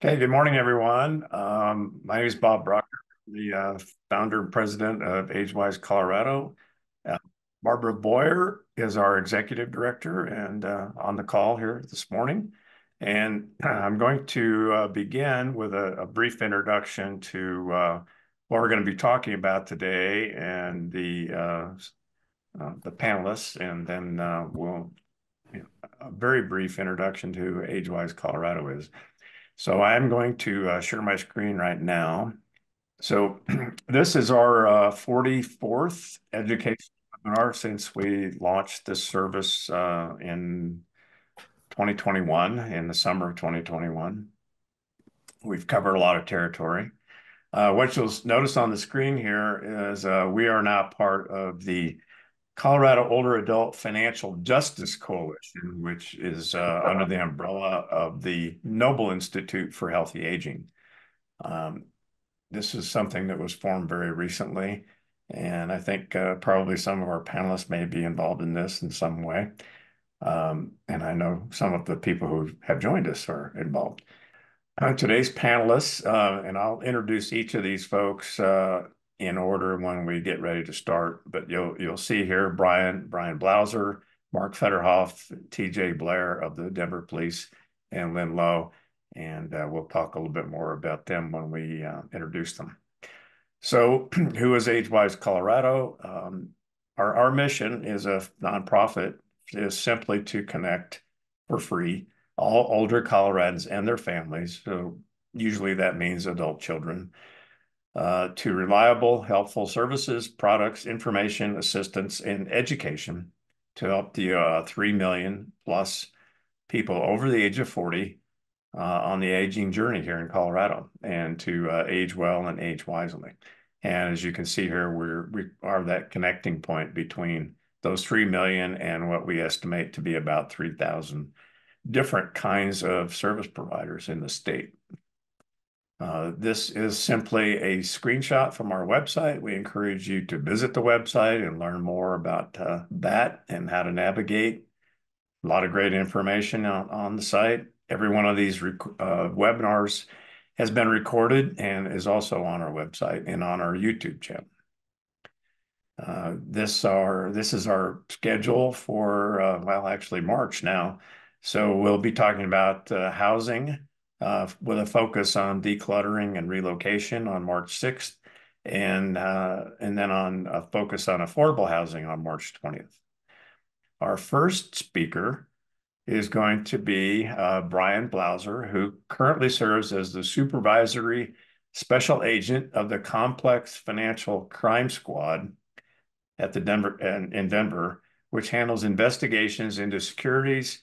Okay, good morning, everyone. Um, my name is Bob Brocker, the uh, founder and president of AgeWise Colorado. Uh, Barbara Boyer is our executive director and uh, on the call here this morning. And I'm going to uh, begin with a, a, brief introduction to uh, what we're going to be talking about today and the uh, the panelists, and then we'll you know, a very brief introduction to AgeWise Colorado is. So I'm going to uh, share my screen right now. So this is our uh, 44th education webinar since we launched this service uh, in 2021, in the summer of 2021. We've covered a lot of territory. Uh, what you'll notice on the screen here is uh, we are now part of the Colorado Older Adult Financial Justice Coalition, which is uh, under the umbrella of the Noble Institute for Healthy Aging. Um, this is something that was formed very recently, and I think uh, probably some of our panelists may be involved in this in some way. Um, and I know some of the people who have joined us are involved. Uh, today's panelists, uh, and I'll introduce each of these folks uh, in order when we get ready to start. But you'll you'll see here Brian Brian Blauser, Mark Fetterhoff, T.J. Blair of the Denver Police, and Lynn Lowe, and uh, we'll talk a little bit more about them when we uh, introduce them. So, who is AgeWise Colorado? Um, our our mission is a nonprofit is simply to connect for free all older Coloradans and their families. So usually that means adult children to reliable, helpful services, products, information, assistance, and education to help the uh, 3 million plus people over the age of 40 uh, on the aging journey here in Colorado and to uh, age well and age wisely. And as you can see here, we're, we are that connecting point between those 3 million and what we estimate to be about 3,000 different kinds of service providers in the state. Uh, this is simply a screenshot from our website. We encourage you to visit the website and learn more about uh, that and how to navigate. A lot of great information on, on the site. Every one of these uh, webinars has been recorded and is also on our website and on our YouTube channel. Uh, this our this is our schedule for uh, well actually March now. So we'll be talking about uh, housing, uh, with a focus on decluttering and relocation on March 6th, and uh, and then on a focus on affordable housing on March 20th. Our first speaker is going to be uh, Brian Blauser, who currently serves as the supervisory special agent of the Complex Financial Crime Squad at the Denver in, in Denver, which handles investigations into securities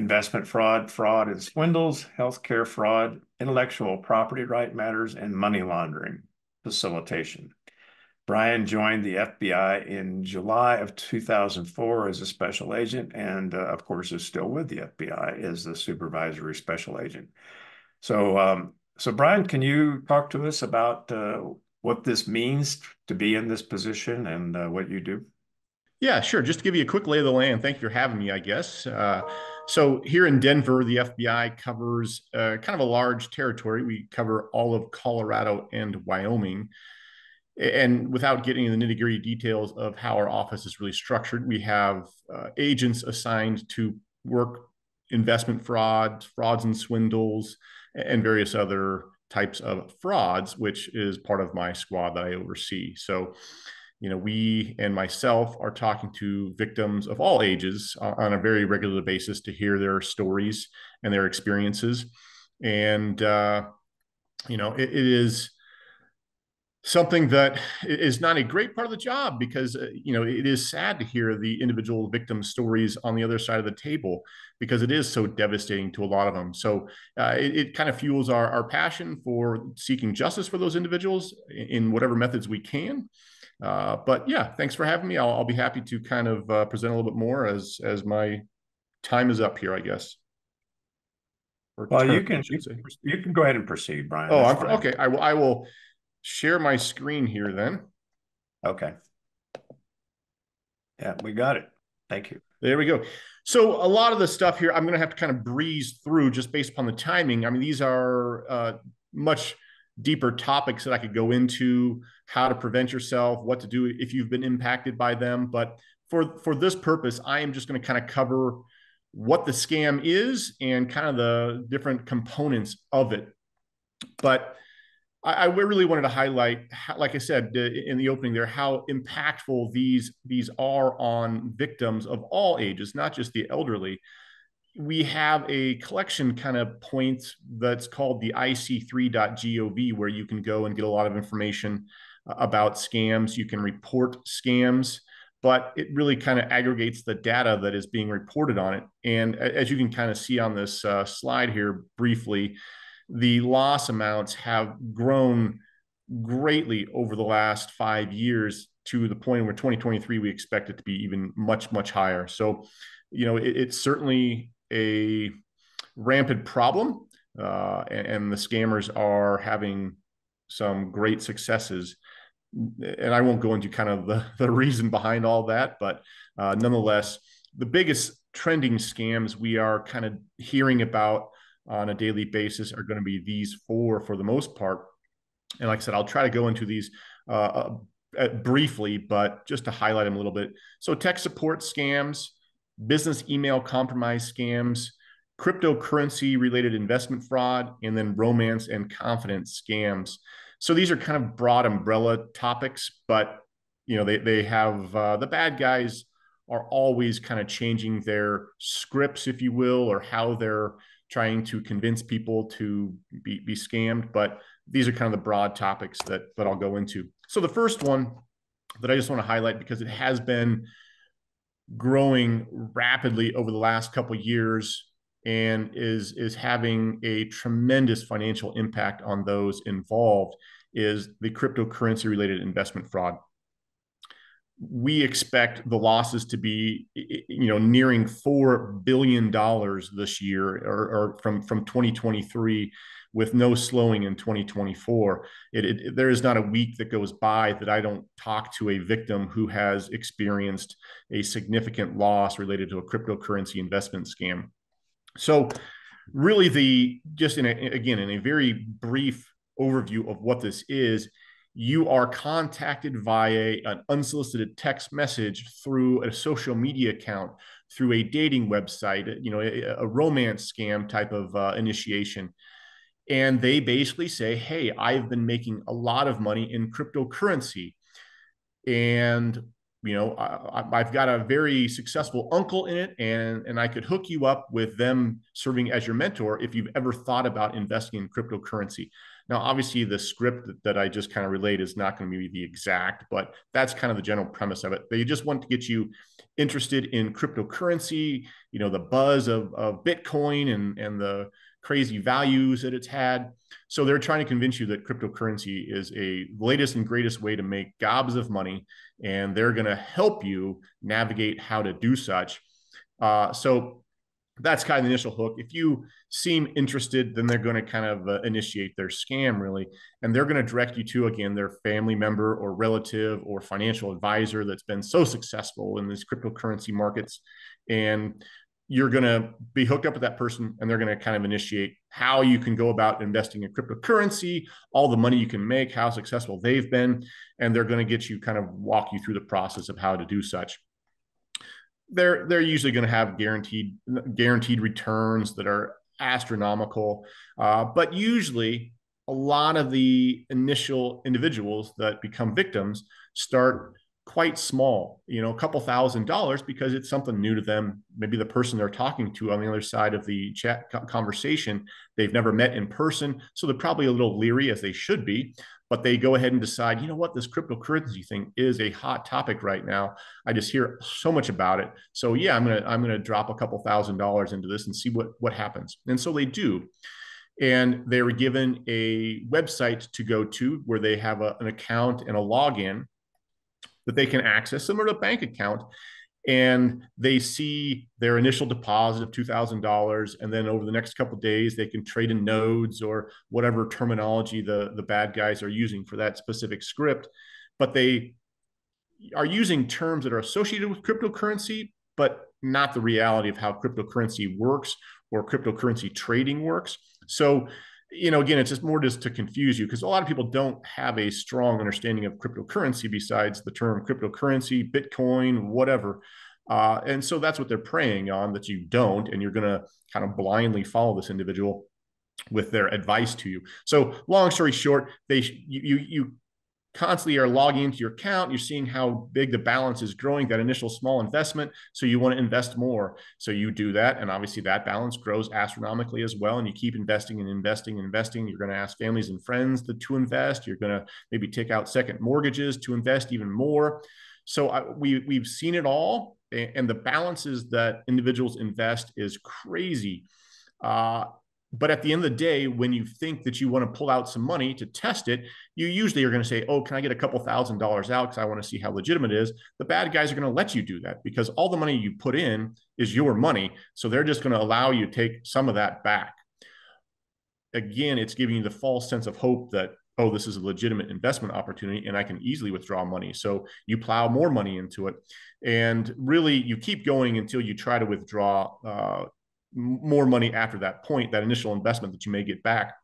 investment fraud, fraud and swindles, healthcare fraud, intellectual property right matters, and money laundering facilitation. Brian joined the FBI in July of 2004 as a special agent, and uh, of course is still with the FBI as the supervisory special agent. So, um, so Brian, can you talk to us about uh, what this means to be in this position and uh, what you do? Yeah, sure. Just to give you a quick lay of the land. Thank you for having me. I guess. Uh, so here in Denver, the FBI covers uh, kind of a large territory. We cover all of Colorado and Wyoming. And without getting into the nitty gritty details of how our office is really structured, we have uh, agents assigned to work investment frauds, frauds and swindles, and various other types of frauds, which is part of my squad that I oversee. So you know, we and myself are talking to victims of all ages on a very regular basis to hear their stories and their experiences. And, uh, you know, it, it is something that is not a great part of the job because, uh, you know, it is sad to hear the individual victim stories on the other side of the table because it is so devastating to a lot of them. So uh, it, it, kind of fuels our, our passion for seeking justice for those individuals in whatever methods we can. Uh, but yeah, thanks for having me. I'll, I'll be happy to kind of uh, present a little bit more as as my time is up here, I guess. Or well, term, you can you, you, can go ahead and proceed, Brian. Oh, okay. I will I will share my screen here then. Okay. Yeah, we got it. Thank you. There we go. So a lot of the stuff here, I'm going to have to kind of breeze through just based upon the timing. I mean, these are uh, much deeper topics that I could go into, how to prevent yourself, what to do if you've been impacted by them. But for for this purpose, I am just going to kind of cover what the scam is and kind of the different components of it. But I, I really wanted to highlight, like I said in the opening there, how impactful these these are on victims of all ages, not just the elderly. We have a collection kind of point that's called the ic3.gov, where you can go and get a lot of information about scams. You can report scams but it really kind of aggregates the data that is being reported on it. And as you can kind of see on this uh, slide here briefly, the loss amounts have grown greatly over the last five years to the point where 2023 we expect it to be even much much higher so you know it, it's certainly a rampant problem uh, and, and, the scammers are having some great successes and i won't go into kind of the, the reason behind all that but uh, nonetheless the biggest trending scams we are kind of hearing about on a daily basis are going to be these four for the most part. And like I said, I'll try to go into these uh, uh, briefly, but just to highlight them a little bit. So, tech support scams, business email compromise scams, cryptocurrency related investment fraud, and then romance and confidence scams. So, these are kind of broad umbrella topics, but you know they they have uh, the bad guys are always kind of changing their scripts, if you will, or how they're trying to convince people to be, be scammed. But these are kind of the broad topics that, that I'll go into. So the first one that I just want to highlight because it has been growing rapidly over the last couple years and is is having a tremendous financial impact on those involved is the cryptocurrency related investment fraud. We expect the losses to be you know nearing four billion dollars this year or, or, from from 2023 with no slowing in 2024 it, it, there is not a week that goes by that i don't talk to a victim who has experienced a significant loss related to a cryptocurrency investment scam. So really the just in a, again in a very brief overview of what this is you are contacted via an unsolicited text message through a social media account through a dating website you know a, a romance scam type of uh, initiation and they basically say hey i've been making a lot of money in cryptocurrency and you know I, have got a very successful uncle in it and and i could hook you up with them serving as your mentor if you've ever thought about investing in cryptocurrency now, obviously, the script that, I just kind of relayed is not going to be the exact, but that's kind of the general premise of it. They just want to get you interested in cryptocurrency, you know, the buzz of, of Bitcoin and, and the crazy values that it's had. So they're trying to convince you that cryptocurrency is a latest and greatest way to make gobs of money, and they're going to help you navigate how to do such. Uh, so that's kind of the initial hook. If you seem interested, then they're going to kind of uh, initiate their scam, really. And they're going to direct you to, again, their family member or relative or financial advisor that's been so successful in these cryptocurrency markets. And you're going to be hooked up with that person and they're going to kind of initiate how you can go about investing in cryptocurrency, all the money you can make, how successful they've been. And they're going to get you kind of walk you through the process of how to do such they're they're usually going to have guaranteed guaranteed returns that are astronomical. Uh, but usually, a lot of the initial individuals that become victims start quite small, you know, a couple thousand dollars because it's something new to them. Maybe the person they're talking to on the other side of the chat conversation, they've never met in person. So they're probably a little leery as they should be but they go ahead and decide, you know what, this cryptocurrency thing is a hot topic right now. I just hear so much about it. So yeah, I'm gonna I'm gonna drop a couple thousand dollars into this and see what what happens. And so they do. And they were given a website to go to where they have a, an account and a login that they can access, similar to a bank account and they see their initial deposit of $2000 and then over the next couple days they can trade in nodes or whatever terminology the, the bad guys are using for that specific script but they are using terms that are associated with cryptocurrency but not the reality of how cryptocurrency works or cryptocurrency trading works. So, you know, again, it's just more just to confuse you because a lot of people don't have a strong understanding of cryptocurrency besides the term cryptocurrency, Bitcoin, whatever. Uh, and so that's what they're preying on that you don't, and you're going to kind of blindly follow this individual with their advice to you. So, long story short, they you you constantly are logging into your account. You're seeing how big the balance is growing, that initial small investment. So you want to invest more. So you do that. And obviously that balance grows astronomically as well. And you keep investing and investing and investing. You're going to ask families and friends to, to invest. You're going to maybe take out second mortgages to invest even more. So I, we, we've seen it all. And the balances that individuals invest is crazy. Uh, but at the end of the day, when you think that you want to pull out some money to test it, you usually are going to say, Oh, can I get a couple thousand dollars out? Because I want to see how legitimate it is. The bad guys are going to let you do that because all the money you put in is your money. So they're just going to allow you to take some of that back. Again, it's giving you the false sense of hope that, oh, this is a legitimate investment opportunity and I can easily withdraw money. So you plow more money into it. And really, you keep going until you try to withdraw uh, more money after that point, that initial investment that you may get back.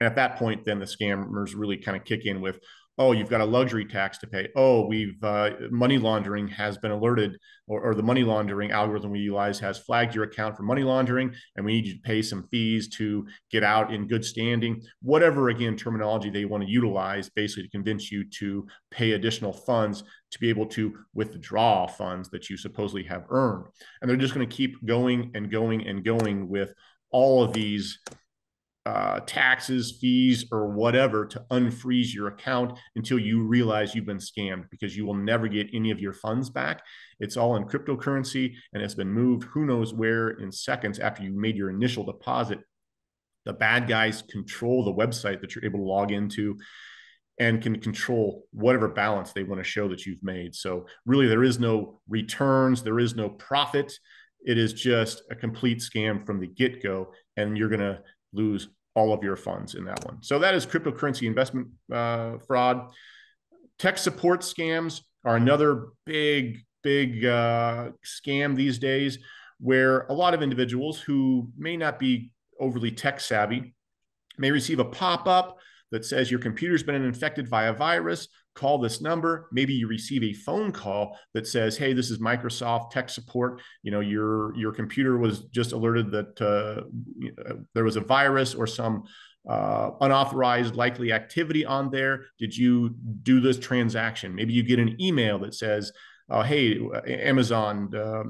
And at that point, then the scammers really kind of kick in with, oh, you've got a luxury tax to pay. Oh, we've uh, money laundering has been alerted, or, or, the money laundering algorithm we utilize has flagged your account for money laundering, and we need you to pay some fees to get out in good standing. Whatever, again, terminology they want to utilize, basically to convince you to pay additional funds to be able to withdraw funds that you supposedly have earned. And they're just going to keep going and going and going with all of these uh, taxes, fees, or whatever to unfreeze your account until you realize you've been scammed because you will never get any of your funds back. It's all in cryptocurrency and it's been moved who knows where in seconds after you made your initial deposit. The bad guys control the website that you're able to log into and can control whatever balance they want to show that you've made. So, really, there is no returns, there is no profit. It is just a complete scam from the get go. And you're going to lose all of your funds in that one. So that is cryptocurrency investment uh, fraud. Tech support scams are another big, big uh, scam these days where a lot of individuals who may not be overly tech savvy may receive a pop up that says your computer's been infected by a virus call this number. Maybe you receive a phone call that says hey this is microsoft tech support. You know your your computer was just alerted that uh, there was a virus or some uh, unauthorized likely activity on there. Did you do this transaction? Maybe you get an email that says uh, hey amazon uh,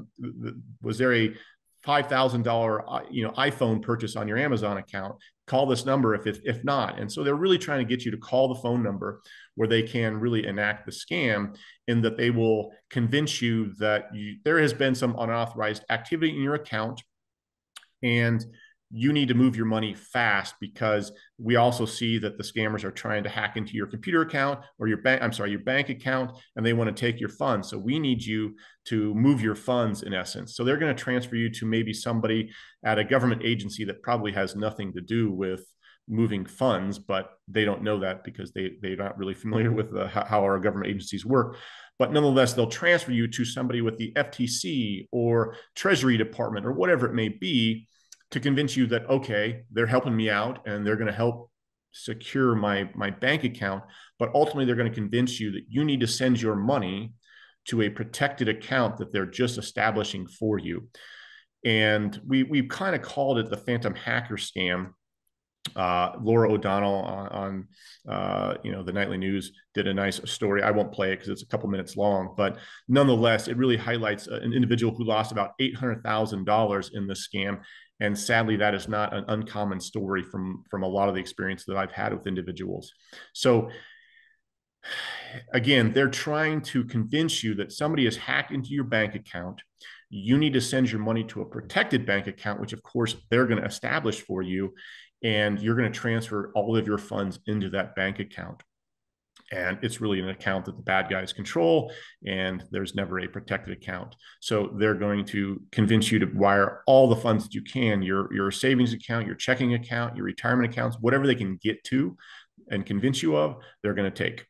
was there a $5000 uh, you know iphone purchase on your amazon account call this number if, if, if not. And so they're really trying to get you to call the phone number where they can really enact the scam in that they will convince you that you, there has been some unauthorized activity in your account and you need to move your money fast because we also see that the scammers are trying to hack into your computer account or your bank I'm sorry your bank account and they want to take your funds. So we need you to move your funds in essence. So they're going to transfer you to maybe somebody at a government agency that probably has nothing to do with moving funds but they don't know that because they they're not really familiar with uh, the, how our government agencies work. But nonetheless they'll transfer you to somebody with the FTC or Treasury Department or whatever it may be to convince you that okay they're helping me out and they're going to help secure my my bank account but ultimately they're going to convince you that you need to send your money to a protected account that they're just establishing for you. And we we kind of called it the phantom hacker scam. Uh, Norah O'Donnell on, on uh, you know the nightly news did a nice story. I won't play it because it's a couple minutes long, but nonetheless, it really highlights an individual who lost about eight hundred thousand dollars in this scam, and sadly that is not an uncommon story from from a lot of the experience that i've had with individuals. So again they're trying to convince you that somebody has hacked into your bank account. You need to send your money to a protected bank account which of course they're going to establish for you and you're going to transfer all of your funds into that bank account and it's really an account that the bad guys control and there's never a protected account so they're going to convince you to wire all the funds that you can your your savings account your checking account your retirement accounts whatever they can get to and convince you of they're going to take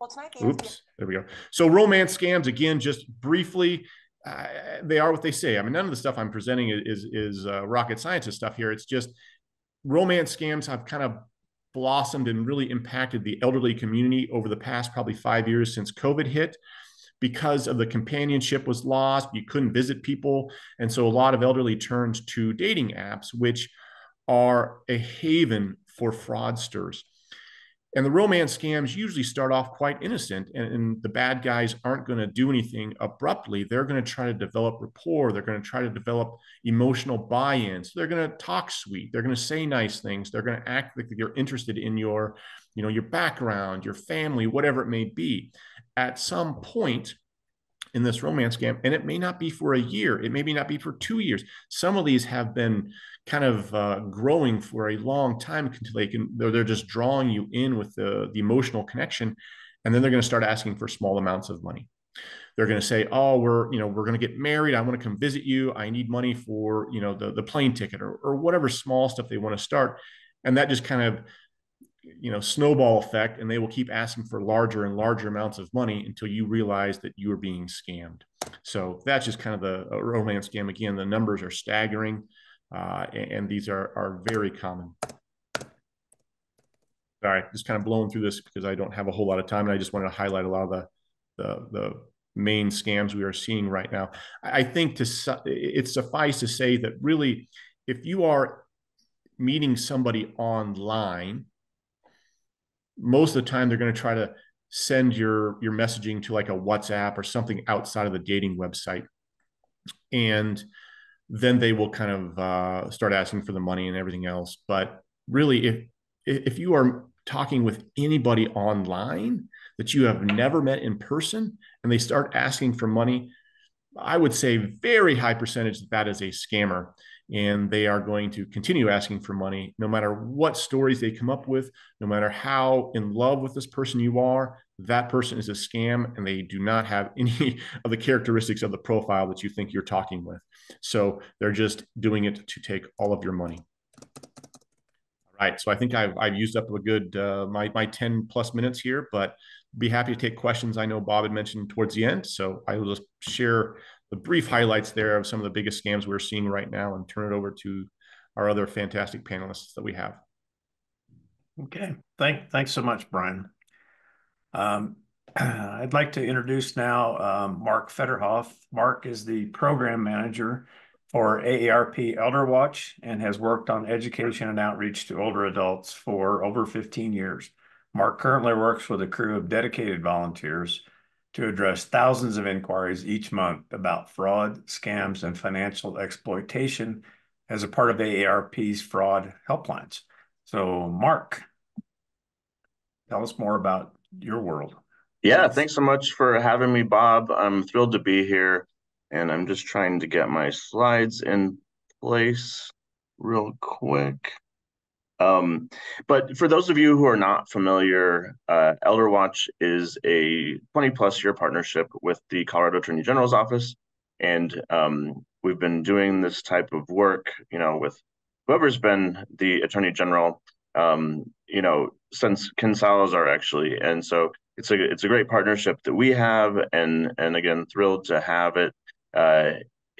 well, oops there we go so romance scams again just briefly uh, they are what they say. I mean, none of the stuff I'm presenting is is uh, rocket scientist stuff here. It's just romance scams have kind of blossomed and really impacted the elderly community over the past probably five years since COVID hit because of the companionship was lost. You couldn't visit people. And so a lot of elderly turned to dating apps, which are a haven for fraudsters. And the romance scams usually start off quite innocent, and, and the bad guys aren't going to do anything abruptly. They're going to try to develop rapport. They're going to try to develop emotional buy ins. So they're going to talk sweet. They're going to say nice things. They're going to act like they're interested in your, you know, your background, your family, whatever it may be. At some point, in this romance scam, and it may not be for a year, it may not be for two years. Some of these have been kind of uh, growing for a long time until they can they're, they're just drawing you in with the, the emotional connection and then they're going to start asking for small amounts of money. They're going to say oh we're you know we're going to get married. I want to come visit you. I need money for you know the, the plane ticket or, or whatever small stuff they want to start and that just kind of you know snowball effect and they will keep asking for larger and larger amounts of money until you realize that you are being scammed. So that's just kind of the romance scam again the numbers are staggering uh, and these are, are very common. Sorry, just kind of blowing through this because I don't have a whole lot of time, and I just wanted to highlight a lot of the the, the main scams we are seeing right now. I think to it's suffice to say that really, if you are meeting somebody online, most of the time they're going to try to send your your messaging to like a WhatsApp or something outside of the dating website, and then they will kind of uh, start asking for the money and everything else. But really, if if you are talking with anybody online that you have never met in person and they start asking for money, I would say very high percentage that that is a scammer and they are going to continue asking for money no matter what stories they come up with no matter how in love with this person you are that person is a scam and they do not have any of the characteristics of the profile that you think you're talking with. So they're just doing it to take all of your money. All right so i think i've, I've used up a good uh, my, my 10 plus minutes here but be happy to take questions. I know bob had mentioned towards the end so i will just share the brief highlights there of some of the biggest scams we're seeing right now and turn it over to our other fantastic panelists that we have. Okay, thank, thanks so much, Brian. Um, I'd like to introduce now um, Mark Fetterhoff. Mark is the program manager for AARP Elder Watch and has worked on education and outreach to older adults for over 15 years. Mark currently works with a crew of dedicated volunteers to address thousands of inquiries each month about fraud, scams, and financial exploitation as a part of AARP's fraud helplines. So, Mark, tell us more about your world. Yeah, thanks so much for having me, Bob. I'm thrilled to be here, and I'm just trying to get my slides in place real quick. Um, but for those of you who are not familiar, uh, Elder Watch is a 20 plus year partnership with the Colorado Attorney General's office. And um, we've been doing this type of work, you know, with whoever's been the Attorney General, um, you know, since Ken Salazar actually. And so it's a it's a great partnership that we have, and and again, thrilled to have it. Uh,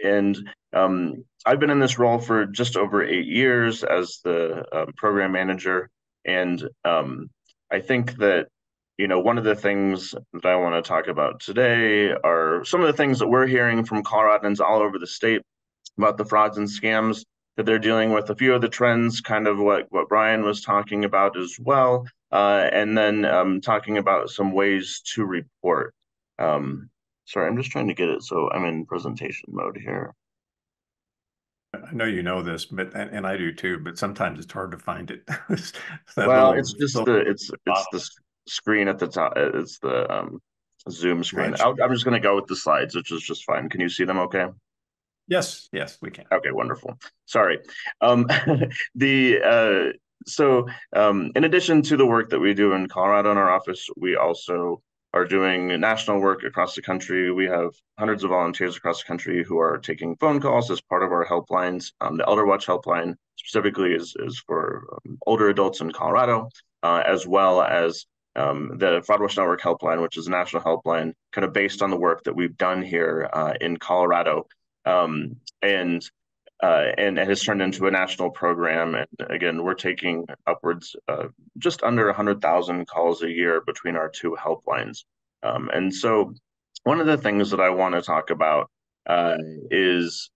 and um, I've been in this role for just over eight years as the um, program manager, and um, I think that you know one of the things that I want to talk about today are some of the things that we're hearing from Coloradans all over the state about the frauds and scams that they're dealing with. A few of the trends, kind of what what Brian was talking about as well, uh, and then um, talking about some ways to report. Um, sorry, I'm just trying to get it so I'm in presentation mode here. I know you know this, but and, and I do too. But sometimes it's hard to find it. well, it's just the it's it's the screen at the top. Uh, it's the um, Zoom screen. i am just going to go with the slides, which is just fine. Can you see them? Okay. Yes. Yes, we can. Okay. Wonderful. Sorry. Um, the uh, so um, in addition to the work that we do in Colorado in our office, we also are doing national work across the country. We have hundreds of volunteers across the country who are taking phone calls as part of our helplines. Um, the Elder Watch helpline specifically is, is for um, older adults in Colorado, uh, as well as um, the Fraud Watch Network helpline, which is a national helpline, kind of based on the work that we've done here uh, in Colorado, um, and uh, and it has turned into a national program. And again, we're taking upwards uh, just under 100,000 calls a year between our two helplines. Um, and so, one of the things that I want to talk about uh, is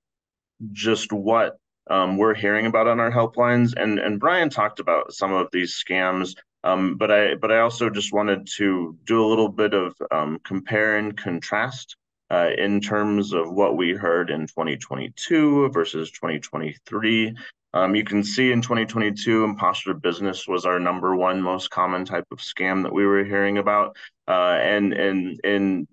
just what um, we're hearing about on our helplines. And and Brian talked about some of these scams um, but I but I also just wanted to do a little bit of um, compare and contrast uh, in terms of what we heard in 2022 versus 2023. Um, you can see in 2022, imposter business was our number one most common type of scam that we were hearing about, uh, and and in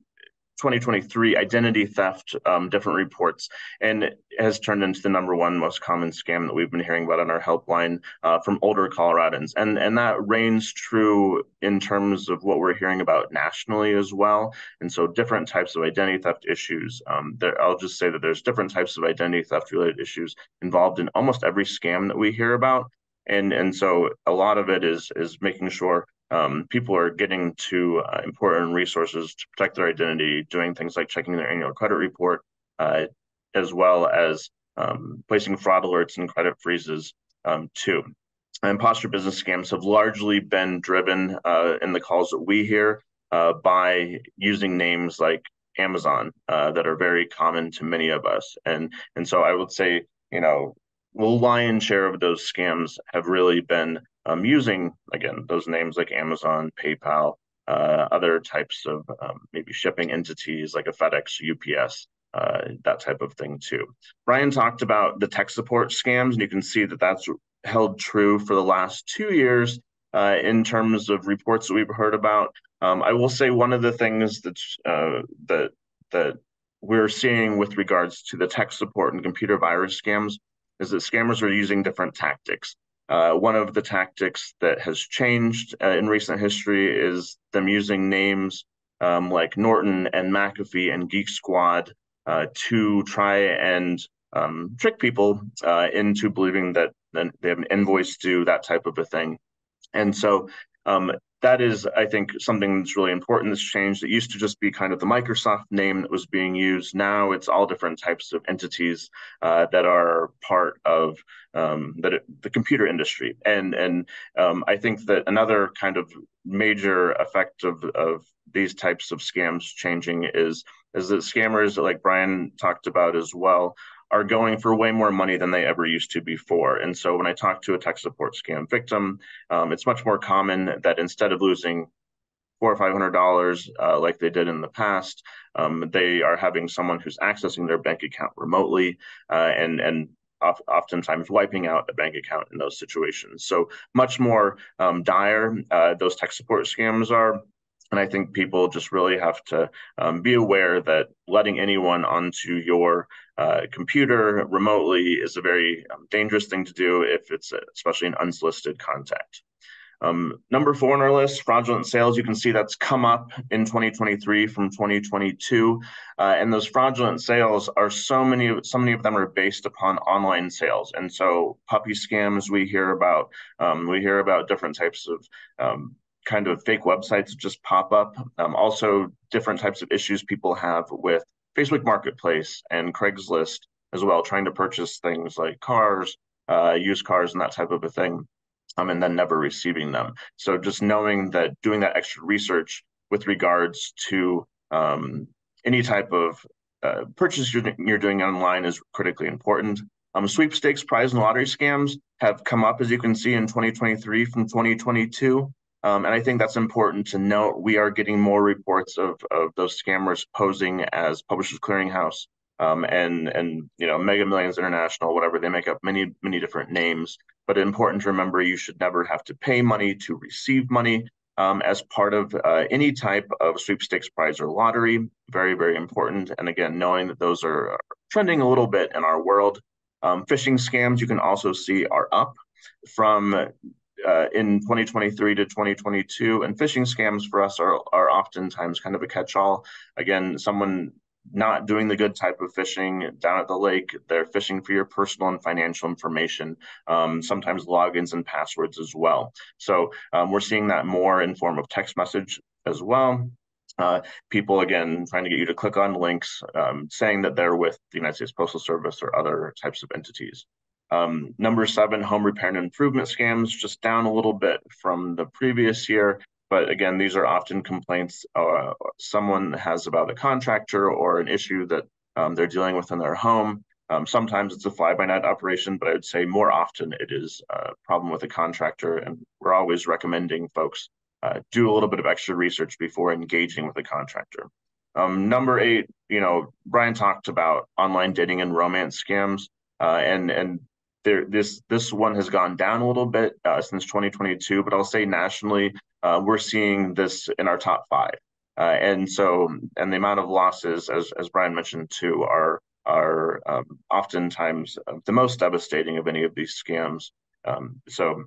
2023 identity theft um, different reports and has turned into the number one most common scam that we've been hearing about on our helpline uh, from older coloradans. And and that reigns true in terms of what we're hearing about nationally as well. And so different types of identity theft issues um, there i'll just say that there's different types of identity theft related issues involved in almost every scam that we hear about. And and so a lot of it is is making sure um, people are getting to uh, important resources to protect their identity, doing things like checking their annual credit report, uh, as well as um, placing fraud alerts and credit freezes um, too. Imposter business scams have largely been driven uh, in the calls that we hear uh, by using names like Amazon uh, that are very common to many of us, and and so I would say you know the lion's share of those scams have really been um, using again those names like Amazon, PayPal, uh, other types of um, maybe shipping entities like a FedEx, UPS, uh, that type of thing too. Brian talked about the tech support scams, and you can see that that's held true for the last two years uh, in terms of reports that we've heard about. Um, I will say one of the things that's uh, that that we're seeing with regards to the tech support and computer virus scams is that scammers are using different tactics. Uh, one of the tactics that has changed uh, in recent history is them using names um, like Norton and McAfee and Geek Squad uh, to try and um, trick people uh, into believing that they have an invoice due, that type of a thing. And so um, that is, I think, something that's really important that's changed. It used to just be kind of the Microsoft name that was being used. Now it's all different types of entities uh, that are part of um, that the computer industry. And and um, I think that another kind of major effect of of these types of scams changing is is that scammers, like Brian talked about as well, are going for way more money than they ever used to before. And so when I talk to a tech support scam victim, um, it's much more common that instead of losing four or five hundred dollars uh, like they did in the past, um, they are having someone who's accessing their bank account remotely uh, and and oftentimes wiping out a bank account in those situations. So much more um, dire uh, those tech support scams are. And I think people just really have to um, be aware that letting anyone onto your uh, computer remotely is a very um, dangerous thing to do if it's a, especially an unsolicited contact. Um, number four on our list, fraudulent sales. You can see that's come up in 2023 from 2022, uh, and those fraudulent sales are so many. Of so many of them are based upon online sales, and so puppy scams we hear about. Um, we hear about different types of um, kind of fake websites just pop up. Um, also, different types of issues people have with Facebook Marketplace and Craigslist as well, trying to purchase things like cars, uh, used cars, and that type of a thing, um, and then never receiving them. So just knowing that doing that extra research with regards to um, any type of uh, purchase you're, you're doing online is critically important. Um, sweepstakes, prize, and lottery scams have come up, as you can see, in 2023 from 2022. Um, and I think that's important to note. We are getting more reports of, of those scammers posing as Publishers Clearinghouse um, and and you know Mega Millions International, whatever. They make up many many different names. But important to remember, you should never have to pay money to receive money um, as part of uh, any type of sweepstakes prize or lottery. Very very important. And again, knowing that those are trending a little bit in our world. Um, phishing scams you can also see are up from uh, in 2023 to 2022. And phishing scams for us are, are oftentimes kind of a catch all. Again, someone not doing the good type of fishing down at the lake. They're fishing for your personal and financial information, um, sometimes logins and passwords as well. So um, we're seeing that more in form of text message as well. Uh, people again trying to get you to click on links um, saying that they're with the United States Postal Service or other types of entities. Um, number seven, home repair and improvement scams, just down a little bit from the previous year. But again, these are often complaints uh, someone has about a contractor or an issue that um, they're dealing with in their home. Um, sometimes it's a fly-by-night operation, but I would say more often it is a problem with a contractor. And we're always recommending folks uh, do a little bit of extra research before engaging with a contractor. Um, number eight, you know, Brian talked about online dating and romance scams, uh, and and there this this one has gone down a little bit uh, since 2022, but I'll say nationally, uh, we're seeing this in our top five. Uh, and so, and the amount of losses, as, as Brian mentioned too, are, are um, oftentimes uh, the most devastating of any of these scams. Um, so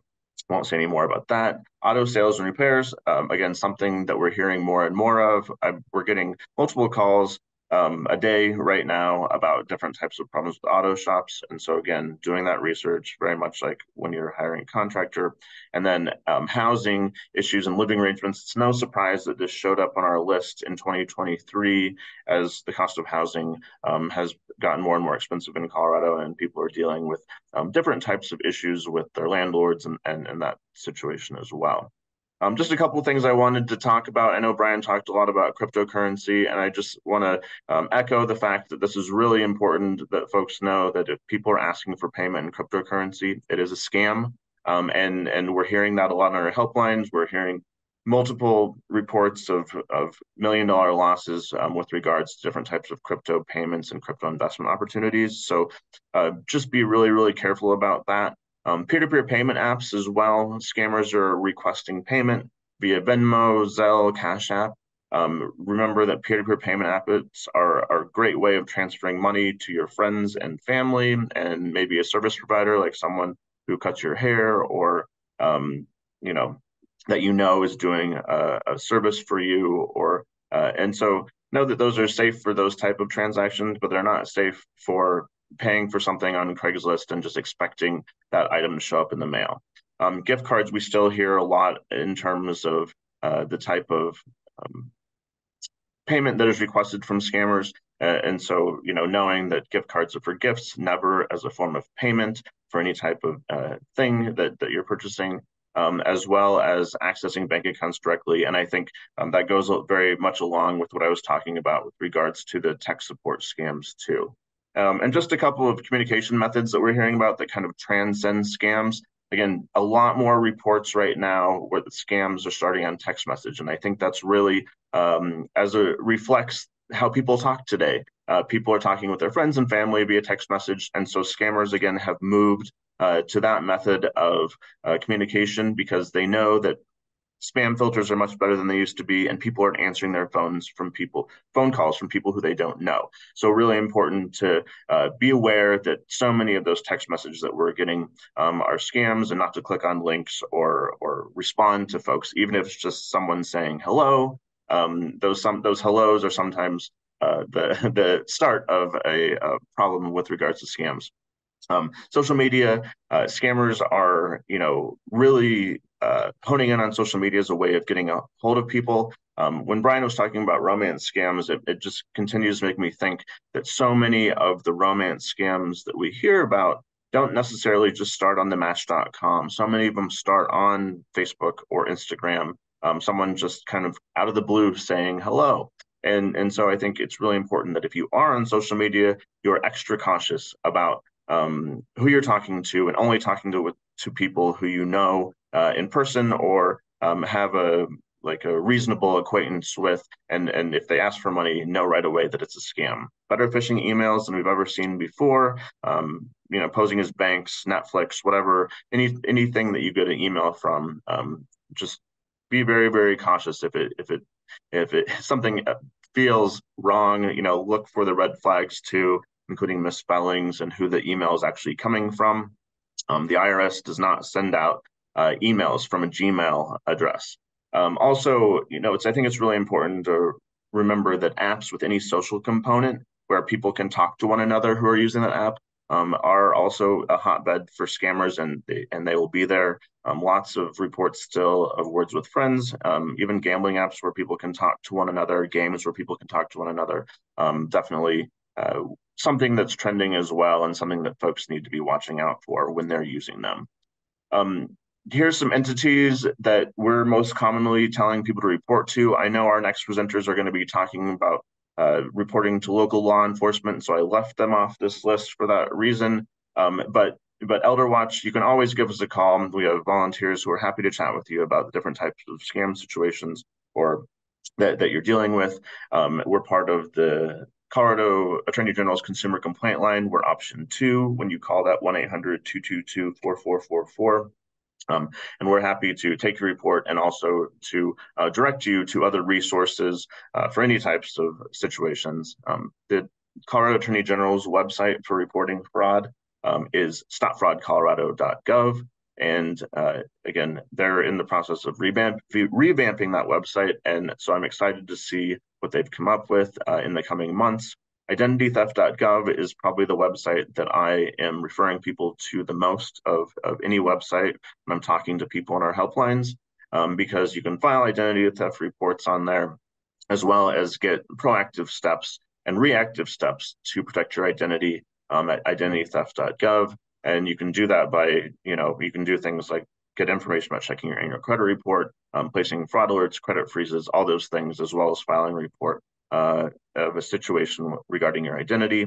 won't say any more about that. Auto sales and repairs, um, again, something that we're hearing more and more of. I, we're getting multiple calls um, a day right now about different types of problems with auto shops. And so again, doing that research very much like when you're hiring a contractor. And then um, housing issues and living arrangements. It's no surprise that this showed up on our list in 2023 as the cost of housing um, has gotten more and more expensive in Colorado and people are dealing with um, different types of issues with their landlords and, and, and that situation as well. Um, just a couple things I wanted to talk about. I know Brian talked a lot about cryptocurrency, and I just want to um, echo the fact that this is really important that folks know that if people are asking for payment in cryptocurrency, it is a scam. Um, and, and we're hearing that a lot on our helplines. We're hearing multiple reports of, of million dollar losses um, with regards to different types of crypto payments and crypto investment opportunities. So uh, just be really, really careful about that. Um, peer-to-peer payment apps as well. Scammers are requesting payment via Venmo, Zelle, Cash App. Um, remember that peer-to-peer payment apps are, are a great way of transferring money to your friends and family and maybe a service provider like someone who cuts your hair or, um, you know, that you know is doing a, a service for you or, uh, and so know that those are safe for those type of transactions, but they're not safe for paying for something on Craigslist and just expecting that item to show up in the mail. Um, gift cards, we still hear a lot in terms of uh, the type of um, payment that is requested from scammers. Uh, and so, you know, knowing that gift cards are for gifts, never as a form of payment for any type of uh, thing that, that you're purchasing, um, as well as accessing bank accounts directly. And I think um, that goes very much along with what I was talking about with regards to the tech support scams too. Um, and just a couple of communication methods that we're hearing about that kind of transcend scams. Again, a lot more reports right now where the scams are starting on text message. And I think that's really um, as it reflects how people talk today. Uh, people are talking with their friends and family via text message. And so scammers, again, have moved uh, to that method of uh, communication because they know that spam filters are much better than they used to be and people aren't answering their phones from people phone calls from people who they don't know. So really important to uh, be aware that so many of those text messages that we're getting um, are scams and not to click on links or or respond to folks even if it's just someone saying hello. Um, those some those hellos are sometimes uh, the the start of a, a problem with regards to scams um, social media uh, scammers are you know really uh, honing in on social media as a way of getting a hold of people. Um, when Brian was talking about romance scams, it, it just continues to make me think that so many of the romance scams that we hear about don't necessarily just start on the match.com. So many of them start on Facebook or Instagram. Um, someone just kind of out of the blue saying hello. And, and so I think it's really important that if you are on social media, you're extra cautious about um, who you're talking to and only talking to, to people who you know uh, in person or um, have a like a reasonable acquaintance with. And and if they ask for money know right away that it's a scam. Better phishing emails than we've ever seen before. Um, you know posing as banks netflix whatever any anything that you get an email from um, just be very very cautious if it if it if it something feels wrong you know look for the red flags too including misspellings and who the email is actually coming from um, the irs does not send out uh, emails from a Gmail address. Um, also, you know, it's I think it's really important to remember that apps with any social component where people can talk to one another who are using that app um, are also a hotbed for scammers, and they, and they will be there. Um, lots of reports still of words with friends, um, even gambling apps where people can talk to one another, games where people can talk to one another. Um, definitely uh, something that's trending as well, and something that folks need to be watching out for when they're using them. Um, here's some entities that we're most commonly telling people to report to. I know our next presenters are going to be talking about uh, reporting to local law enforcement. So I left them off this list for that reason. Um, but but Elder Watch, you can always give us a call. We have volunteers who are happy to chat with you about the different types of scam situations or that, that you're dealing with. Um, we're part of the Colorado Attorney General's Consumer Complaint Line. We're option two when you call that 1 800 222 4444. Um, and we're happy to take your report and also to uh, direct you to other resources uh, for any types of situations. Um, the Colorado Attorney General's website for reporting fraud um, is stopfraudcolorado.gov. And uh, again, they're in the process of revamp, revamping that website. And so I'm excited to see what they've come up with uh, in the coming months. Identitytheft.gov is probably the website that I am referring people to the most of, of any website when I'm talking to people on our helplines, um, because you can file identity theft reports on there, as well as get proactive steps and reactive steps to protect your identity um, at identitytheft.gov. And you can do that by, you know, you can do things like get information about checking your annual credit report, um, placing fraud alerts, credit freezes, all those things, as well as filing report uh, of a situation regarding your identity.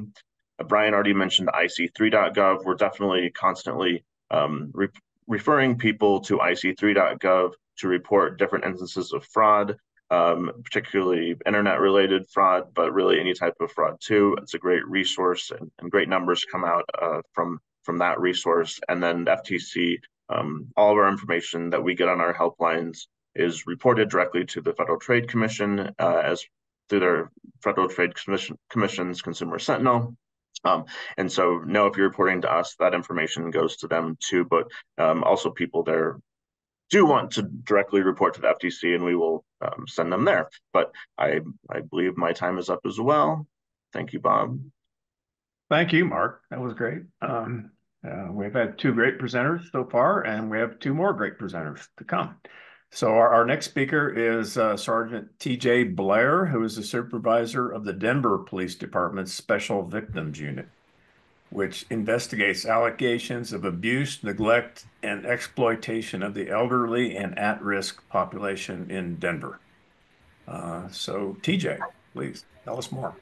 Uh, Brian already mentioned ic3.gov. We're definitely constantly um, re referring people to ic3.gov to report different instances of fraud, um, particularly internet related fraud, but really any type of fraud too. It's a great resource and, and great numbers come out uh, from, from that resource. And then FTC, um, all of our information that we get on our helplines is reported directly to the Federal Trade Commission uh, as through their Federal Trade Commission, Commission's Consumer Sentinel. Um, and so know if you're reporting to us, that information goes to them too, but um, also people there do want to directly report to the FTC and we will um, send them there. But I, I believe my time is up as well. Thank you, Bob. Thank you, Mark. That was great. Um, uh, we've had two great presenters so far, and we have two more great presenters to come. So our, our next speaker is uh, Sergeant T.J. Blair, who is the supervisor of the Denver Police Department's Special Victims Unit, which investigates allegations of abuse, neglect, and exploitation of the elderly and at-risk population in Denver. Uh, so TJ, please tell us more.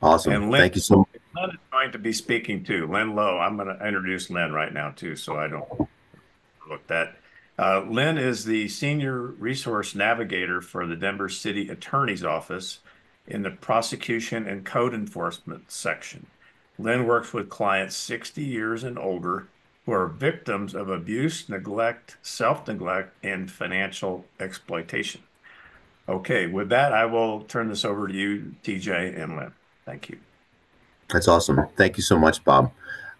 Awesome. And Lynn, Thank you so much. Lynn is going to be speaking too. Lynn Lowe. I'm going to introduce Lynn right now too, so I don't look that. Uh, Lynn is the Senior Resource Navigator for the Denver City Attorney's Office in the Prosecution and Code Enforcement section. Lynn works with clients 60 years and older who are victims of abuse, neglect, self-neglect, and financial exploitation. Okay, with that, I will turn this over to you, TJ and Lynn. Thank you. That's awesome. Thank you so much, Bob.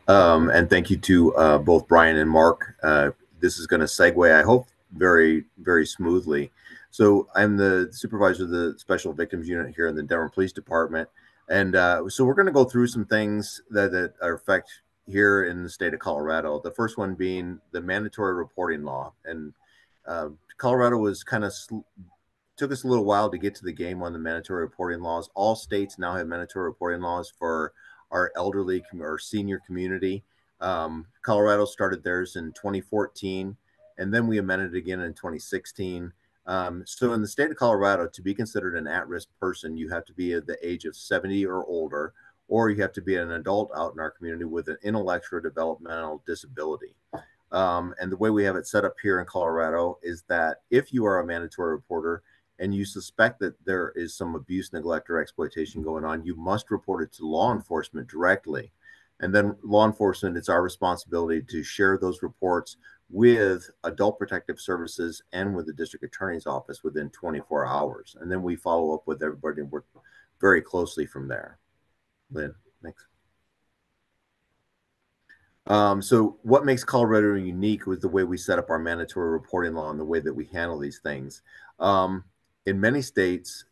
Um, and thank you to uh, both Brian and Mark. Uh, this is going to segue, I hope, very, very smoothly. So I'm the supervisor of the Special Victims Unit here in the Denver Police Department. And uh, so we're going to go through some things that, that affect here in the state of Colorado. The first one being the mandatory reporting law. And uh, Colorado was kind of took us a little while to get to the game on the mandatory reporting laws. All states now have mandatory reporting laws for our elderly or senior community. Um, Colorado started theirs in 2014, and then we amended it again in 2016. Um, so in the state of Colorado, to be considered an at-risk person, you have to be at the age of 70 or older, or you have to be an adult out in our community with an intellectual developmental disability. Um, and the way we have it set up here in Colorado is that if you are a mandatory reporter and you suspect that there is some abuse, neglect, or exploitation going on, you must report it to law enforcement directly. And then law enforcement, it's our responsibility to share those reports with adult protective services and with the district attorney's office within 24 hours. And then we follow up with everybody and work very closely from there. Lynn, thanks. Um, so what makes Colorado unique was the way we set up our mandatory reporting law and the way that we handle these things. Um, in many states,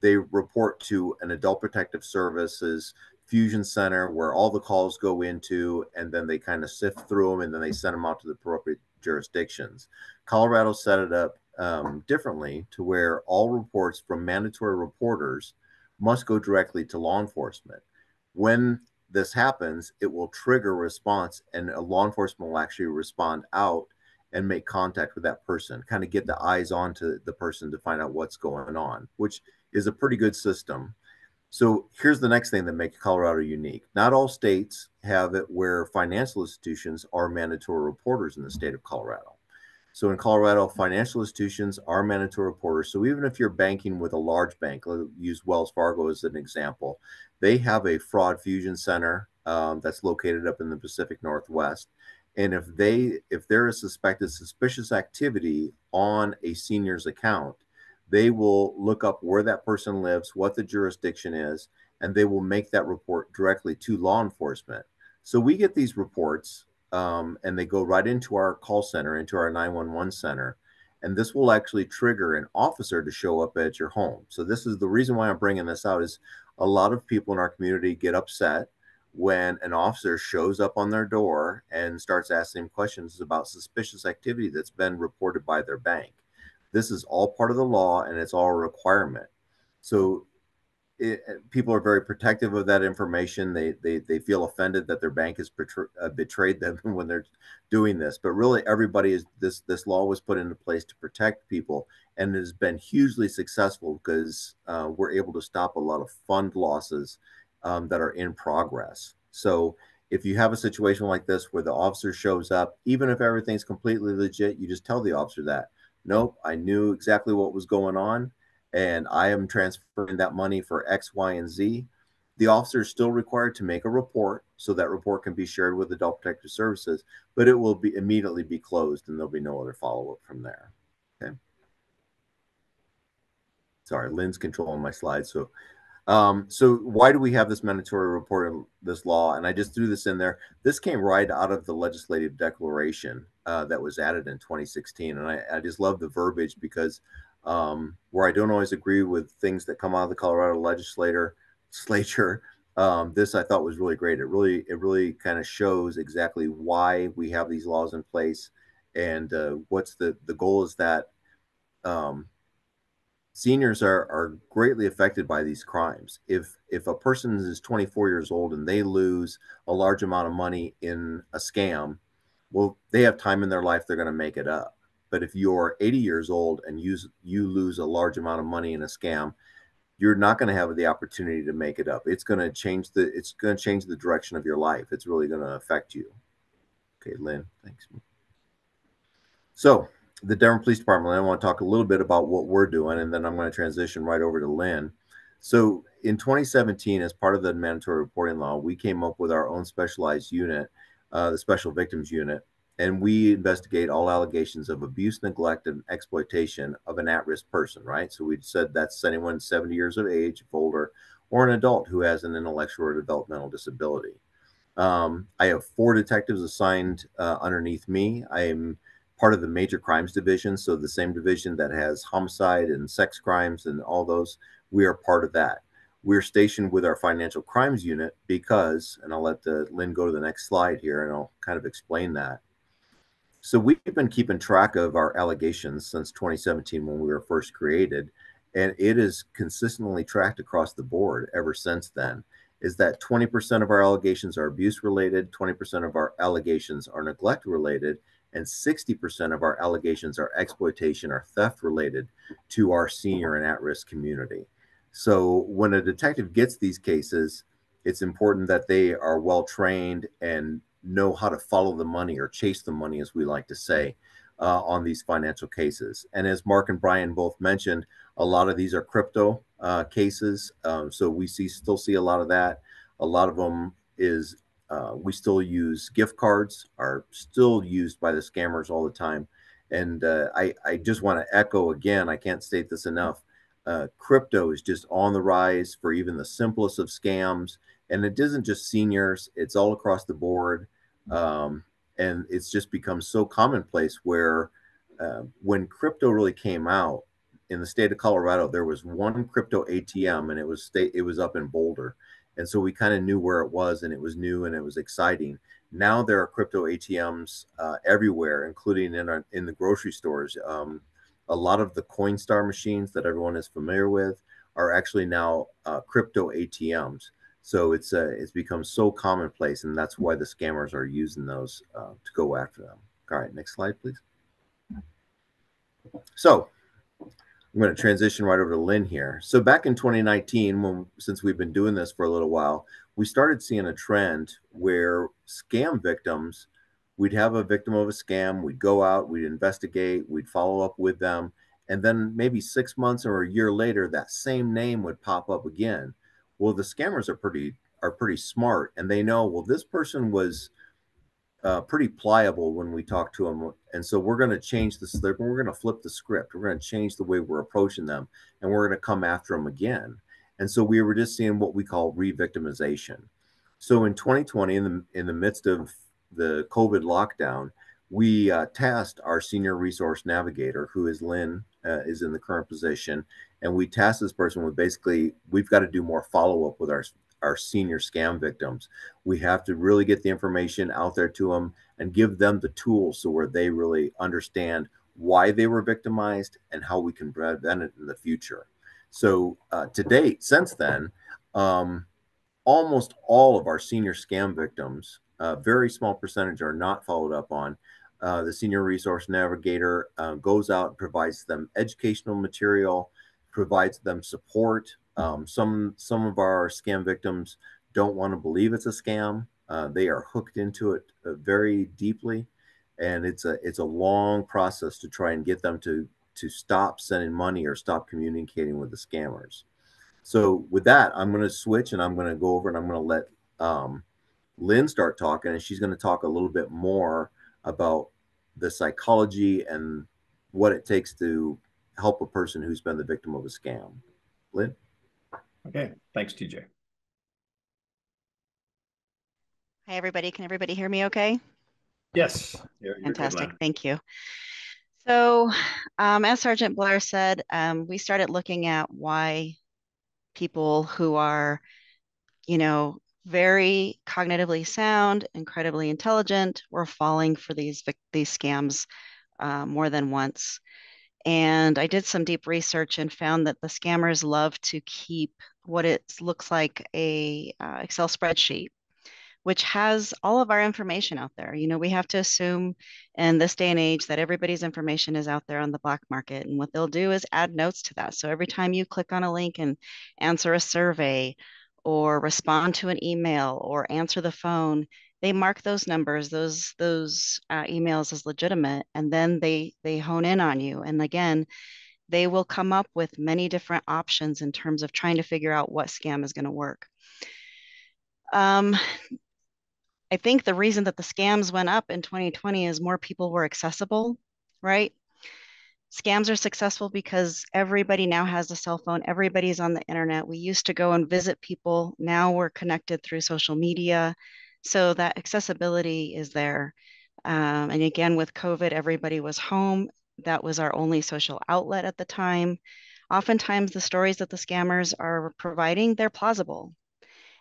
they report to an adult protective services fusion center where all the calls go into and then they kind of sift through them and then they send them out to the appropriate jurisdictions. Colorado set it up um, differently to where all reports from mandatory reporters must go directly to law enforcement. When this happens it will trigger response and a law enforcement will actually respond out and make contact with that person kind of get the eyes onto the person to find out what's going on which is a pretty good system. So here's the next thing that makes Colorado unique. Not all states have it where financial institutions are mandatory reporters in the state of Colorado. So in Colorado, financial institutions are mandatory reporters. So even if you're banking with a large bank, let's use Wells Fargo as an example, they have a fraud fusion center um, that's located up in the Pacific Northwest. And if they if there is suspected suspicious activity on a senior's account, they will look up where that person lives, what the jurisdiction is, and they will make that report directly to law enforcement. So we get these reports um, and they go right into our call center, into our 911 center. And this will actually trigger an officer to show up at your home. So this is the reason why I'm bringing this out is a lot of people in our community get upset when an officer shows up on their door and starts asking questions about suspicious activity that's been reported by their bank. This is all part of the law and it's all a requirement. So it, people are very protective of that information. They, they, they feel offended that their bank has betray, uh, betrayed them when they're doing this. But really, everybody is this this law was put into place to protect people, and it has been hugely successful because uh, we're able to stop a lot of fund losses um, that are in progress. So if you have a situation like this where the officer shows up, even if everything's completely legit, you just tell the officer that Nope, I knew exactly what was going on, and I am transferring that money for X, Y, and Z. The officer is still required to make a report, so that report can be shared with Adult Protective Services, but it will be immediately be closed, and there'll be no other follow up from there. Okay. Sorry, Lynn's controlling my slides, so um, so why do we have this mandatory report in this law? And I just threw this in there. This came right out of the legislative declaration uh, that was added in 2016, and I, I just love the verbiage because um, where I don't always agree with things that come out of the Colorado legislator slature, um, this I thought was really great. It really it really kind of shows exactly why we have these laws in place, and uh, what's the the goal is that um, seniors are, are greatly affected by these crimes. If if a person is 24 years old and they lose a large amount of money in a scam, well, they have time in their life they're going to make it up. But if you're 80 years old and you you lose a large amount of money in a scam, you're not going to have the opportunity to make it up. It's going to change the it's going to change the direction of your life. It's really going to affect you. Okay, Lynn, thanks. So the Denver Police Department, I want to talk a little bit about what we're doing, and then I'm going to transition right over to Lynn. So in 2017, as part of the mandatory reporting law, we came up with our own specialized unit, uh, the Special Victims Unit, and we investigate all allegations of abuse, neglect, and exploitation of an at-risk person. Right. So we said that's anyone 70 years of age, if older, or an adult who has an intellectual or developmental disability. Um, I have four detectives assigned uh, underneath me. I am part of the major crimes division. So the same division that has homicide and sex crimes and all those, we are part of that. We're stationed with our financial crimes unit because, and I'll let the, uh, Lynn go to the next slide here and I'll kind of explain that. So we've been keeping track of our allegations since 2017 when we were first created, and it is consistently tracked across the board ever since then. Is that 20% of our allegations are abuse related, 20% of our allegations are neglect related, and 60% of our allegations are exploitation or theft related to our senior and at risk community. So when a detective gets these cases, it's important that they are well trained and know how to follow the money or chase the money, as we like to say, uh, on these financial cases. And as Mark and Brian both mentioned, a lot of these are crypto uh, cases. Um, so we see still see a lot of that. A lot of them is uh, we still use gift cards, are still used by the scammers all the time. And uh, I, I just want to echo again, I can't state this enough. Uh, crypto is just on the rise for even the simplest of scams. And it isn't just seniors, it's all across the board. Um, and it's just become so commonplace where uh, when crypto really came out, in the state of Colorado, there was one crypto ATM, and it was state it was up in Boulder, and so we kind of knew where it was, and it was new and it was exciting. Now there are crypto ATMs uh, everywhere, including in our in the grocery stores. Um, a lot of the Coinstar machines that everyone is familiar with are actually now uh, crypto ATMs. So it's uh, it's become so commonplace, and that's why the scammers are using those uh, to go after them. All right, next slide, please. So I'm going to transition right over to Lynn here. So back in 2019, when since we've been doing this for a little while, we started seeing a trend where scam victims, we'd have a victim of a scam, we'd go out, we'd investigate, we'd follow up with them, and then maybe six months or a year later, that same name would pop up again. Well, the scammers are pretty are pretty smart, and they know well this person was uh, pretty pliable when we talk to them. And so we're going to change the this. We're going to flip the script. We're going to change the way we're approaching them and we're going to come after them again. And so we were just seeing what we call re-victimization. So in 2020, in the, in the midst of the COVID lockdown, we uh, tasked our senior resource navigator, who is Lynn, uh, is in the current position, and we tasked this person with basically we've got to do more follow up with our our senior scam victims. We have to really get the information out there to them and give them the tools so where they really understand why they were victimized and how we can prevent it in the future. So uh, to date, since then, um, almost all of our senior scam victims, a very small percentage, are not followed up on. Uh, the senior resource navigator uh, goes out and provides them educational material, provides them support, um, some some of our scam victims don't want to believe it's a scam. Uh, they are hooked into it uh, very deeply, and it's a it's a long process to try and get them to to stop sending money or stop communicating with the scammers. So with that, I'm going to switch and I'm going to go over and I'm going to let um, Lynn start talking, and she's going to talk a little bit more about the psychology and what it takes to help a person who's been the victim of a scam. Lynn. Okay, thanks, TJ. Hi, everybody. Can everybody hear me okay? Yes. Fantastic. Thank you. So, um, as Sergeant Blair said, um, we started looking at why people who are, you know, very cognitively sound, incredibly intelligent, were falling for these these scams uh, more than once. And I did some deep research and found that the scammers love to keep what it looks like a uh, Excel spreadsheet, which has all of our information out there. You know, we have to assume in this day and age that everybody's information is out there on the black market. And what they'll do is add notes to that. So every time you click on a link and answer a survey or respond to an email or answer the phone, they mark those numbers, those those uh, emails as legitimate, and then they they hone in on you. And again, they will come up with many different options in terms of trying to figure out what scam is going to work. Um, I think the reason that the scams went up in 2020 is more people were accessible, right? Scams are successful because everybody now has a cell phone, everybody's on the internet. We used to go and visit people, now we're connected through social media. So that accessibility is there. Um, and again, with COVID, everybody was home. That was our only social outlet at the time. Oftentimes, the stories that the scammers are providing, they're plausible.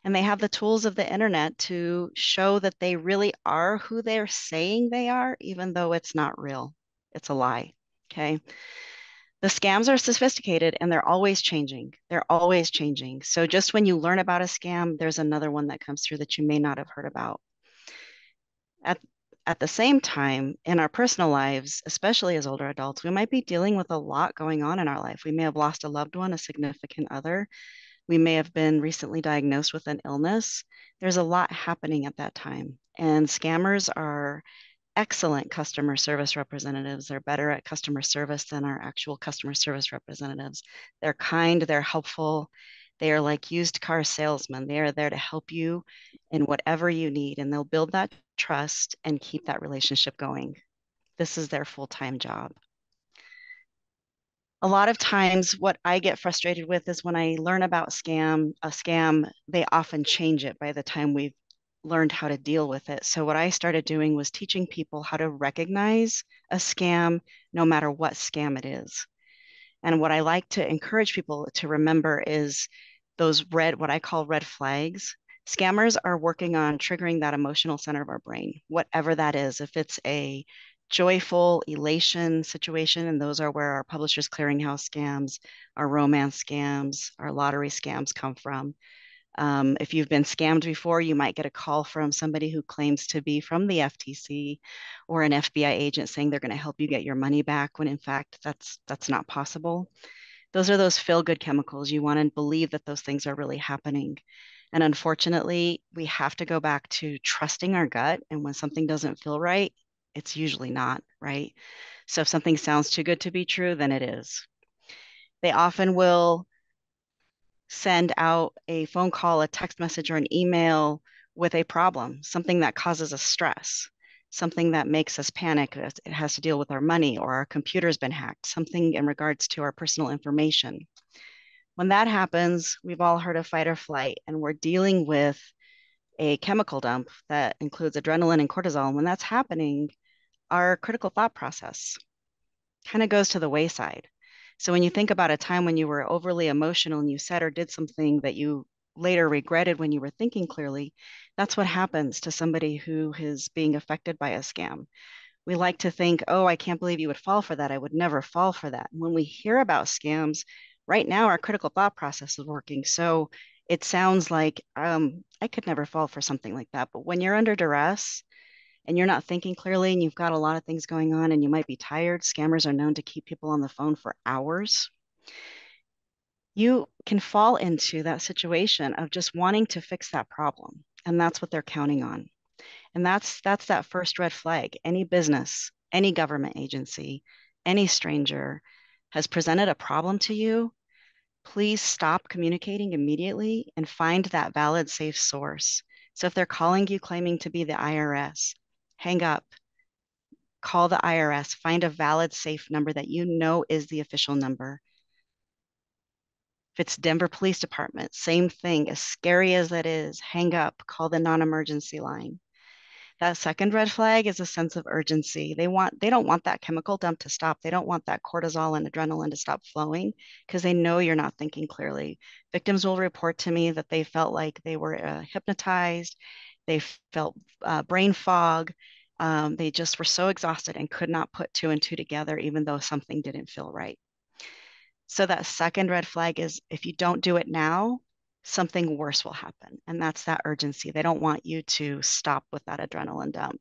And they have the tools of the internet to show that they really are who they're saying they are, even though it's not real. It's a lie. Okay. The scams are sophisticated and they're always changing. They're always changing. So just when you learn about a scam, there's another one that comes through that you may not have heard about. At, at the same time, in our personal lives, especially as older adults, we might be dealing with a lot going on in our life. We may have lost a loved one, a significant other. We may have been recently diagnosed with an illness. There's a lot happening at that time. And scammers are excellent customer service representatives. They're better at customer service than our actual customer service representatives. They're kind, they're helpful. They are like used car salesmen. They are there to help you in whatever you need, and they'll build that trust and keep that relationship going. This is their full time job. A lot of times, what I get frustrated with is when I learn about scam, a scam, they often change it by the time we've learned how to deal with it. So what I started doing was teaching people how to recognize a scam no matter what scam it is. And what I like to encourage people to remember is those red, what I call red flags. Scammers are working on triggering that emotional center of our brain, whatever that is. If it's a joyful elation situation, and those are where our publishers clearinghouse scams, our romance scams, our lottery scams come from. Um, if you've been scammed before, you might get a call from somebody who claims to be from the FTC or an FBI agent saying they're going to help you get your money back when in fact that's that's not possible. Those are those feel good chemicals. You want to believe that those things are really happening. And unfortunately, we have to go back to trusting our gut. And when something doesn't feel right, it's usually not, right? So if something sounds too good to be true, then it is. They often will send out a phone call, a text message, or an email with a problem, something that causes us stress, something that makes us panic. It has to deal with our money or our computer's been hacked, something in regards to our personal information. When that happens, we've all heard of fight or flight, and we're dealing with a chemical dump that includes adrenaline and cortisol. And when that's happening, our critical thought process kind of goes to the wayside. So when you think about a time when you were overly emotional and you said or did something that you later regretted when you were thinking clearly, that's what happens to somebody who is being affected by a scam. We like to think, oh, I can't believe you would fall for that. I would never fall for that. When we hear about scams, right now our critical thought process is working. So it sounds like um, I could never fall for something like that. But when you're under duress, and you're not thinking clearly and you've got a lot of things going on and you might be tired, scammers are known to keep people on the phone for hours. You can fall into that situation of just wanting to fix that problem. And that's what they're counting on. And that's that's that first red flag. Any business, any government agency, any stranger has presented a problem to you, please stop communicating immediately and find that valid safe source. So if they're calling you claiming to be the IRS, hang up, call the IRS, find a valid safe number that you know is the official number. If it's Denver Police Department, same thing, as scary as that is, hang up, call the non-emergency line. That second red flag is a sense of urgency. They want they don't want that chemical dump to stop. They don't want that cortisol and adrenaline to stop flowing because they know you're not thinking clearly. Victims will report to me that they felt like they were uh, hypnotized they felt uh, brain fog. Um, they just were so exhausted and could not put two and two together, even though something didn't feel right. So, that second red flag is if you don't do it now, something worse will happen. And that's that urgency. They don't want you to stop with that adrenaline dump.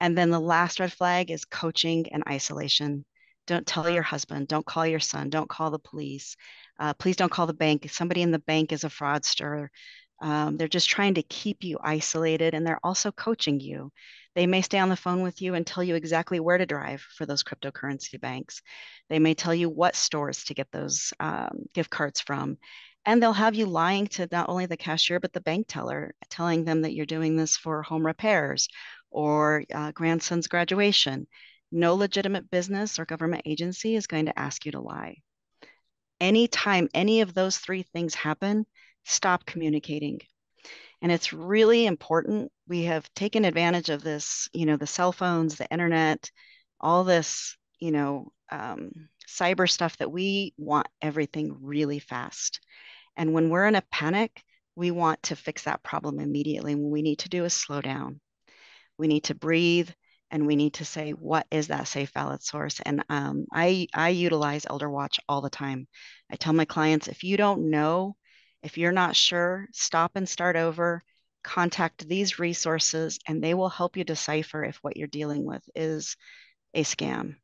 And then the last red flag is coaching and isolation. Don't tell your husband, don't call your son, don't call the police. Uh, please don't call the bank. Somebody in the bank is a fraudster. Um, they're just trying to keep you isolated and they're also coaching you. They may stay on the phone with you and tell you exactly where to drive for those cryptocurrency banks. They may tell you what stores to get those um, gift cards from. And they'll have you lying to not only the cashier, but the bank teller, telling them that you're doing this for home repairs or uh, grandson's graduation. No legitimate business or government agency is going to ask you to lie. Anytime any of those three things happen, stop communicating. And it's really important. We have taken advantage of this, you know, the cell phones, the internet, all this, you know, um, cyber stuff that we want everything really fast. And when we're in a panic, we want to fix that problem immediately. What we need to do is slow down. We need to breathe and we need to say, what is that safe valid source? And um, I, I utilize Elder Watch all the time. I tell my clients, if you don't know if you're not sure, stop and start over, contact these resources, and they will help you decipher if what you're dealing with is a scam.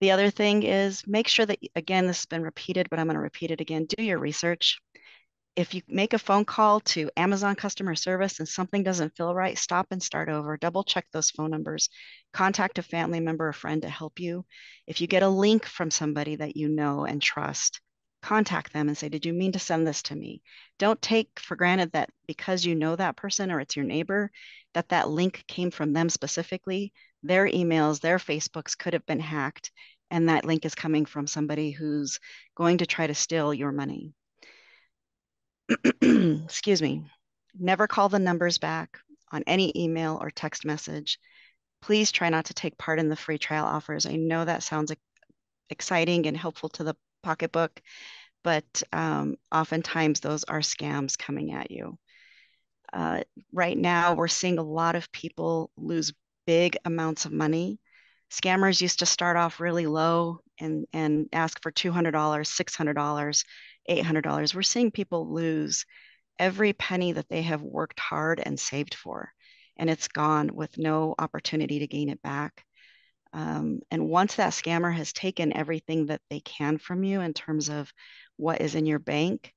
The other thing is make sure that, again, this has been repeated, but I'm going to repeat it again. Do your research. If you make a phone call to Amazon customer service and something doesn't feel right, stop and start over. Double check those phone numbers. Contact a family member or friend to help you. If you get a link from somebody that you know and trust, contact them and say, Did you mean to send this to me? Don't take for granted that because you know that person or it's your neighbor, that that link came from them specifically. Their emails, their Facebooks could have been hacked, and that link is coming from somebody who's going to try to steal your money. Excuse me. Never call the numbers back on any email or text message. Please try not to take part in the free trial offers. I know that sounds exciting and helpful to the pocketbook, but um, oftentimes those are scams coming at you. Uh, right now, we're seeing a lot of people lose big amounts of money. Scammers used to start off really low and, and ask for $200, $600, $800. We're seeing people lose every penny that they have worked hard and saved for, and it's gone with no opportunity to gain it back. Um, and once that scammer has taken everything that they can from you in terms of what is in your bank,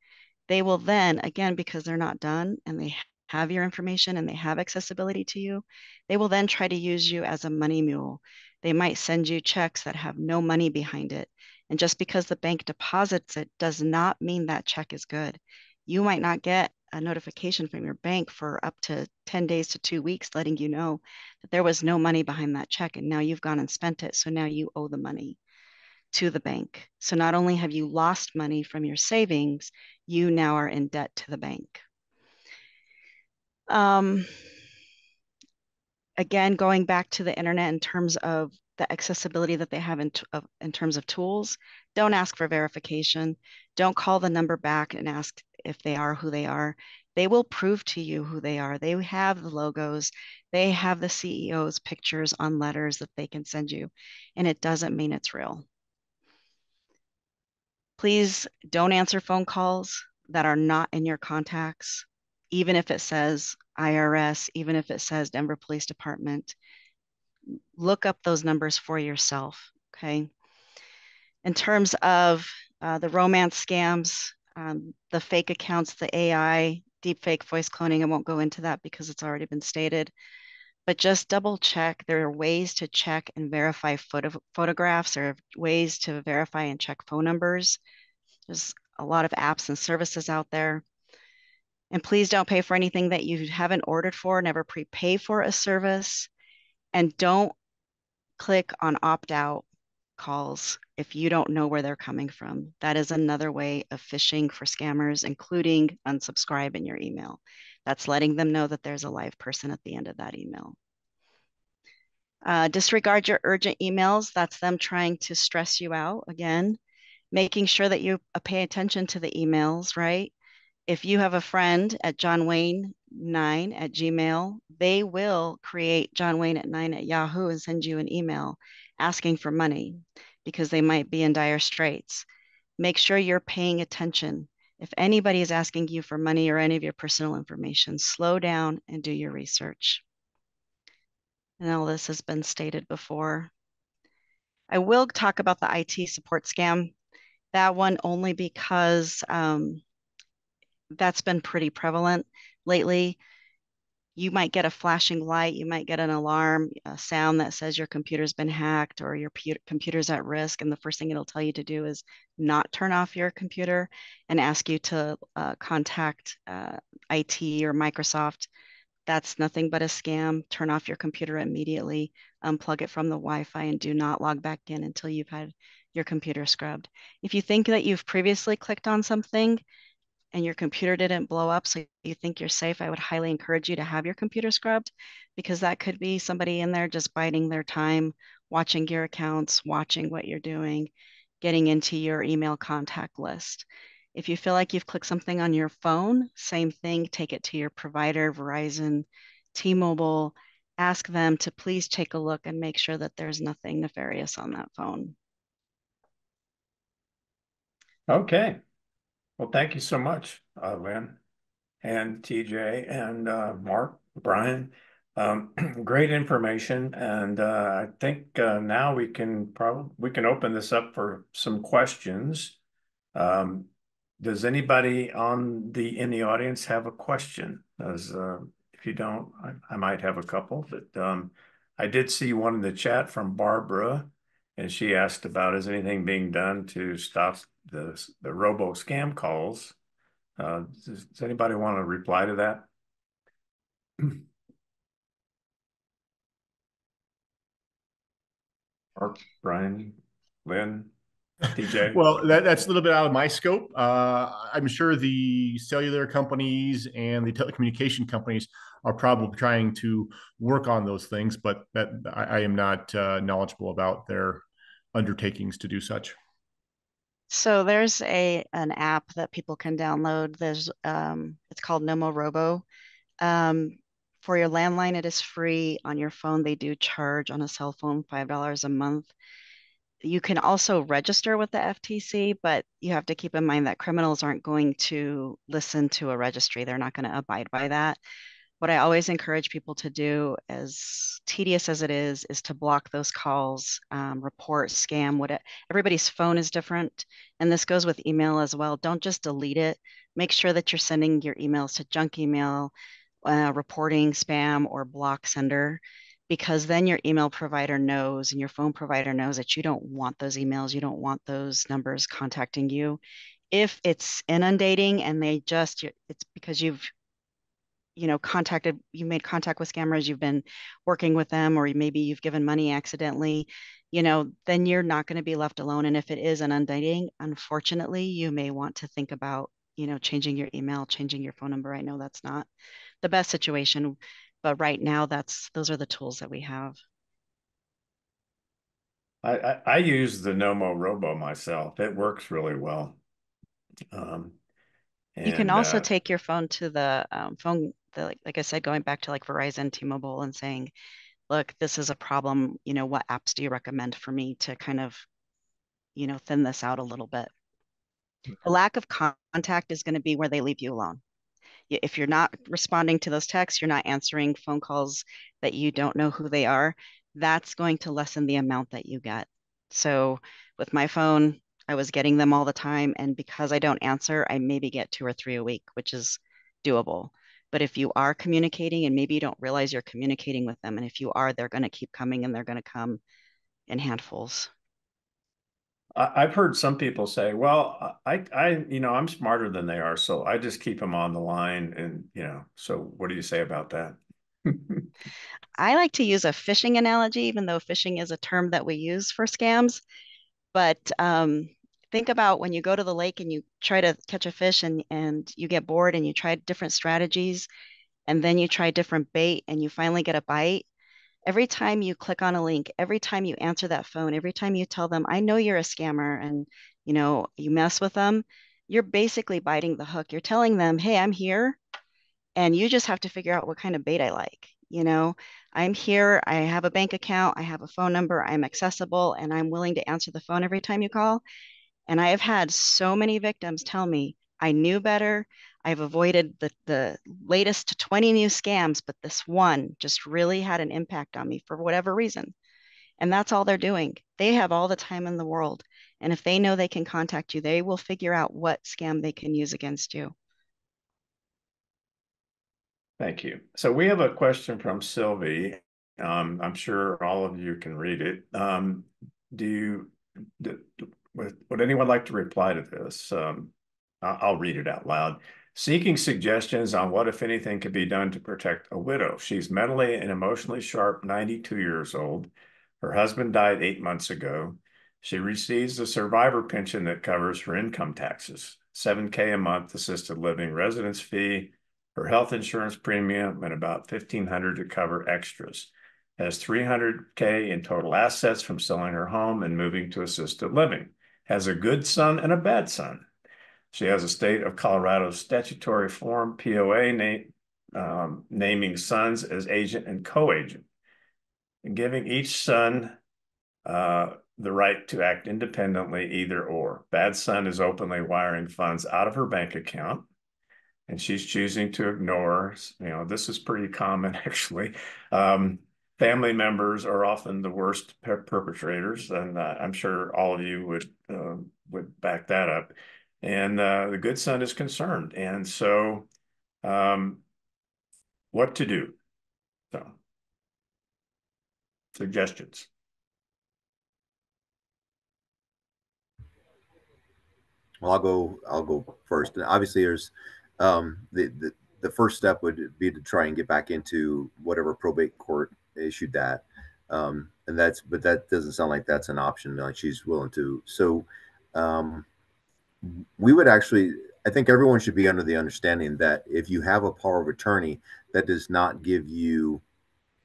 they will then, again, because they're not done and they have your information and they have accessibility to you, they will then try to use you as a money mule. They might send you checks that have no money behind it. And just because the bank deposits it does not mean that check is good. You might not get a notification from your bank for up to 10 days to two weeks, letting you know that there was no money behind that check. And now you've gone and spent it. So now you owe the money to the bank. So not only have you lost money from your savings, you now are in debt to the bank. Um, again, going back to the internet in terms of the accessibility that they have in, in terms of tools, don't ask for verification. Don't call the number back and ask if they are who they are. They will prove to you who they are. They have the logos, they have the CEO's pictures on letters that they can send you, and it doesn't mean it's real. Please don't answer phone calls that are not in your contacts, even if it says IRS, even if it says Denver Police Department. Look up those numbers for yourself, okay? In terms of uh, the romance scams, um, the fake accounts, the AI, deep fake voice cloning, I won't go into that because it's already been stated but just double check. There are ways to check and verify photo photographs. Are ways to verify and check phone numbers. There's a lot of apps and services out there. And please don't pay for anything that you haven't ordered for, never prepay for a service. And don't click on opt out calls if you don't know where they're coming from. That is another way of phishing for scammers, including unsubscribe in your email. That's letting them know that there's a live person at the end of that email. Uh, disregard your urgent emails. That's them trying to stress you out again, making sure that you uh, pay attention to the emails, right? If you have a friend at John Wayne 9 at Gmail, they will create John Wayne at 9 at Yahoo and send you an email asking for money because they might be in dire straits. Make sure you're paying attention. If anybody is asking you for money or any of your personal information, slow down and do your research. And all this has been stated before. I will talk about the IT support scam. That one only because um, that's been pretty prevalent lately. You might get a flashing light, you might get an alarm, a sound that says your computer's been hacked or your computer's at risk. And the first thing it'll tell you to do is not turn off your computer and ask you to uh, contact uh, IT or Microsoft that's nothing but a scam. Turn off your computer immediately, unplug it from the Wi-Fi, and do not log back in until you've had your computer scrubbed. If you think that you've previously clicked on something and your computer didn't blow up, so you think you're safe, I would highly encourage you to have your computer scrubbed because that could be somebody in there just biding their time, watching your accounts, watching what you're doing, getting into your email contact list. If you feel like you've clicked something on your phone, same thing, take it to your provider, Verizon, T-Mobile, ask them to please take a look and make sure that there's nothing nefarious on that phone. Okay. Well, thank you so much, uh, Lynn and TJ and uh, Mark, Brian. Um, great information, and uh, I think uh, now we can probably we can open this up for some questions. Um, does anybody on the in the audience have a question? As uh, if you don't, I, I, might have a couple. But um, I did see one in the chat from Barbara, and she asked about is anything being done to stop the the robo scam calls? Uh, does, does anybody want to reply to that? Mark, Brian, Lynn. TJ? well, that, that's a little bit out of my scope. Uh, I'm sure the cellular companies and the telecommunication companies are probably trying to work on those things, but that I, I am not uh, knowledgeable about their undertakings to do such? So there's a an app that people can download. There's um, it's called Nomorobo. Um, for your landline, it is free. On your phone, they do charge on a cell phone five dollars a month. You can also register with the FTC, but you have to keep in mind that criminals aren't going to listen to a registry. They're not going to abide by that what I always encourage people to do, as tedious as it is, is to block those calls, um, report, scam, what it, everybody's phone is different. And this goes with email as well. Don't just delete it. Make sure that you're sending your emails to junk email, uh, reporting spam or block sender, because then your email provider knows and your phone provider knows that you don't want those emails, you don't want those numbers contacting you. If it's inundating and they just, it's because you've you know contacted you made contact with scammers you've been working with them or maybe you've given money accidentally you know then you're not going to be left alone and if it is an undating unfortunately you may want to think about you know changing your email changing your phone number i know that's not the best situation but right now that's those are the tools that we have I, I, I use the Nomorobo myself. It works really well. Um, you can also uh, take your phone to the um, phone the, like, like I said, going back to like Verizon, T-Mobile and saying, look, this is a problem, you know, what apps do you recommend for me to kind of, you know, thin this out a little bit? The lack of contact is going to be where they leave you alone. If you're not responding to those texts, you're not answering phone calls that you don't know who they are, that's going to lessen the amount that you get. So with my phone, I was getting them all the time. And because I don't answer, I maybe get two or three a week, which is doable. But if you are communicating and maybe you don't realize you're communicating with them, and if you are, they're going to keep coming and they're going to come in handfuls. I've heard some people say, well, I, I, you know, I'm smarter than they are. So I just keep them on the line. And, you know, so what do you say about that? I like to use a fishing analogy, even though fishing is a term that we use for scams. But um, think about when you go to the lake and you try to catch a fish and, and you get bored and you try different strategies and then you try different bait and you finally get a bite. Every time you click on a link, every time you answer that phone, every time you tell them, I know you're a scammer and you know, you mess with them, you're basically biting the hook. You're telling them, hey, I'm here and you just have to figure out what kind of bait I like. You know, I'm here, I have a bank account, I have a phone number, I'm accessible, and I'm willing to answer the phone every time you call. And I have had so many victims tell me, I knew better. I've avoided the, the latest 20 new scams, but this one just really had an impact on me for whatever reason. And that's all they're doing. They have all the time in the world. And if they know they can contact you, they will figure out what scam they can use against you. Thank you. So we have a question from Sylvie. Um, I'm sure all of you can read it. Um, do you do, would, would anyone like to reply to this? Um, I'll read it out loud. Seeking suggestions on what, if anything, could be done to protect a widow. She's mentally and emotionally sharp, 92 years old. Her husband died eight months ago. She receives a survivor pension that covers her income taxes, 7K a month assisted living residence fee, her health insurance premium, and about 1500 to cover extras has 300K in total assets from selling her home and moving to assisted living has a good son and a bad son. She has a state of Colorado statutory form POA name, um, naming sons as agent and co-agent, and giving each son uh, the right to act independently, either or. Bad son is openly wiring funds out of her bank account, and she's choosing to ignore. You know, this is pretty common actually. Um, family members are often the worst per perpetrators, and uh, I'm sure all of you would uh, would back that up. And uh, the good son is concerned, and so um, what to do? So suggestions. Well, I'll go. I'll go first. And obviously, there's um, the, the the first step would be to try and get back into whatever probate court issued that. Um, and that's, but that doesn't sound like that's an option. Like she's willing to. So, um, we would actually, I think everyone should be under the understanding that if you have a power of attorney, that does not give you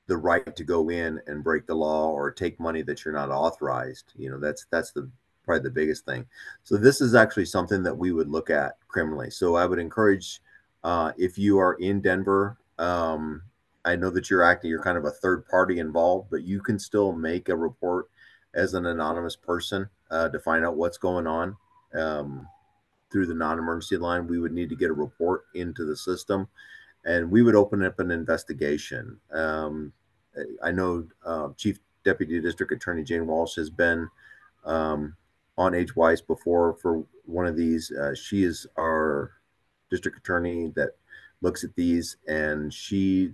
the right to go in and break the law or take money that you're not authorized. You know, that's that's the probably the biggest thing. So this is actually something that we would look at criminally. So I would encourage uh, if you are in Denver. Um, I know that you're acting, you're kind of a third party involved, but you can still make a report as an anonymous person uh, to find out what's going on. Um, through the non-emergency line, we would need to get a report into the system, and we would open up an investigation. Um, I know uh, Chief Deputy District Attorney Jane Walsh has been um, on AgeWise before for one of these. Uh, she is our district attorney that looks at these, and she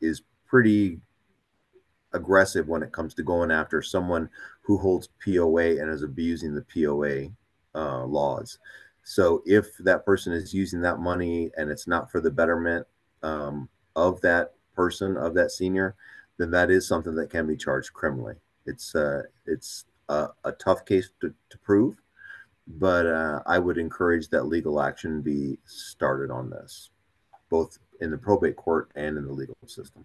is pretty aggressive when it comes to going after someone who holds POA and is abusing the POA uh, laws. So if that person is using that money and it's not for the betterment um, of that person, of that senior, then that is something that can be charged criminally. It's uh, it's a, a tough case to, to prove, but uh, I would encourage that legal action be started on this, both in the probate court and in the legal system.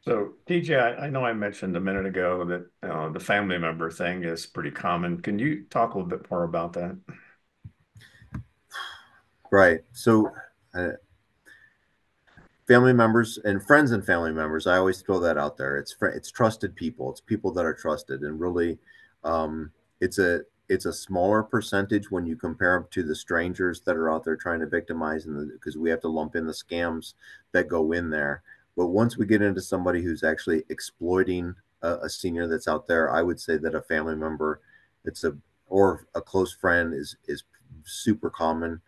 So, I, I know I mentioned a minute ago that uh, the family member thing is pretty common. Can you talk a little bit more about that? Right. So, uh, family members and friends and family members, I always throw that out there. It's fr- it's trusted people. It's people that are trusted, and really, um, it's a it's a smaller percentage when you compare them to the strangers that are out there trying to victimize and because we have to lump in the scams that go in there but once we get into somebody who's actually exploiting a, a senior that's out there i would say that a family member it's a or a close friend is is super common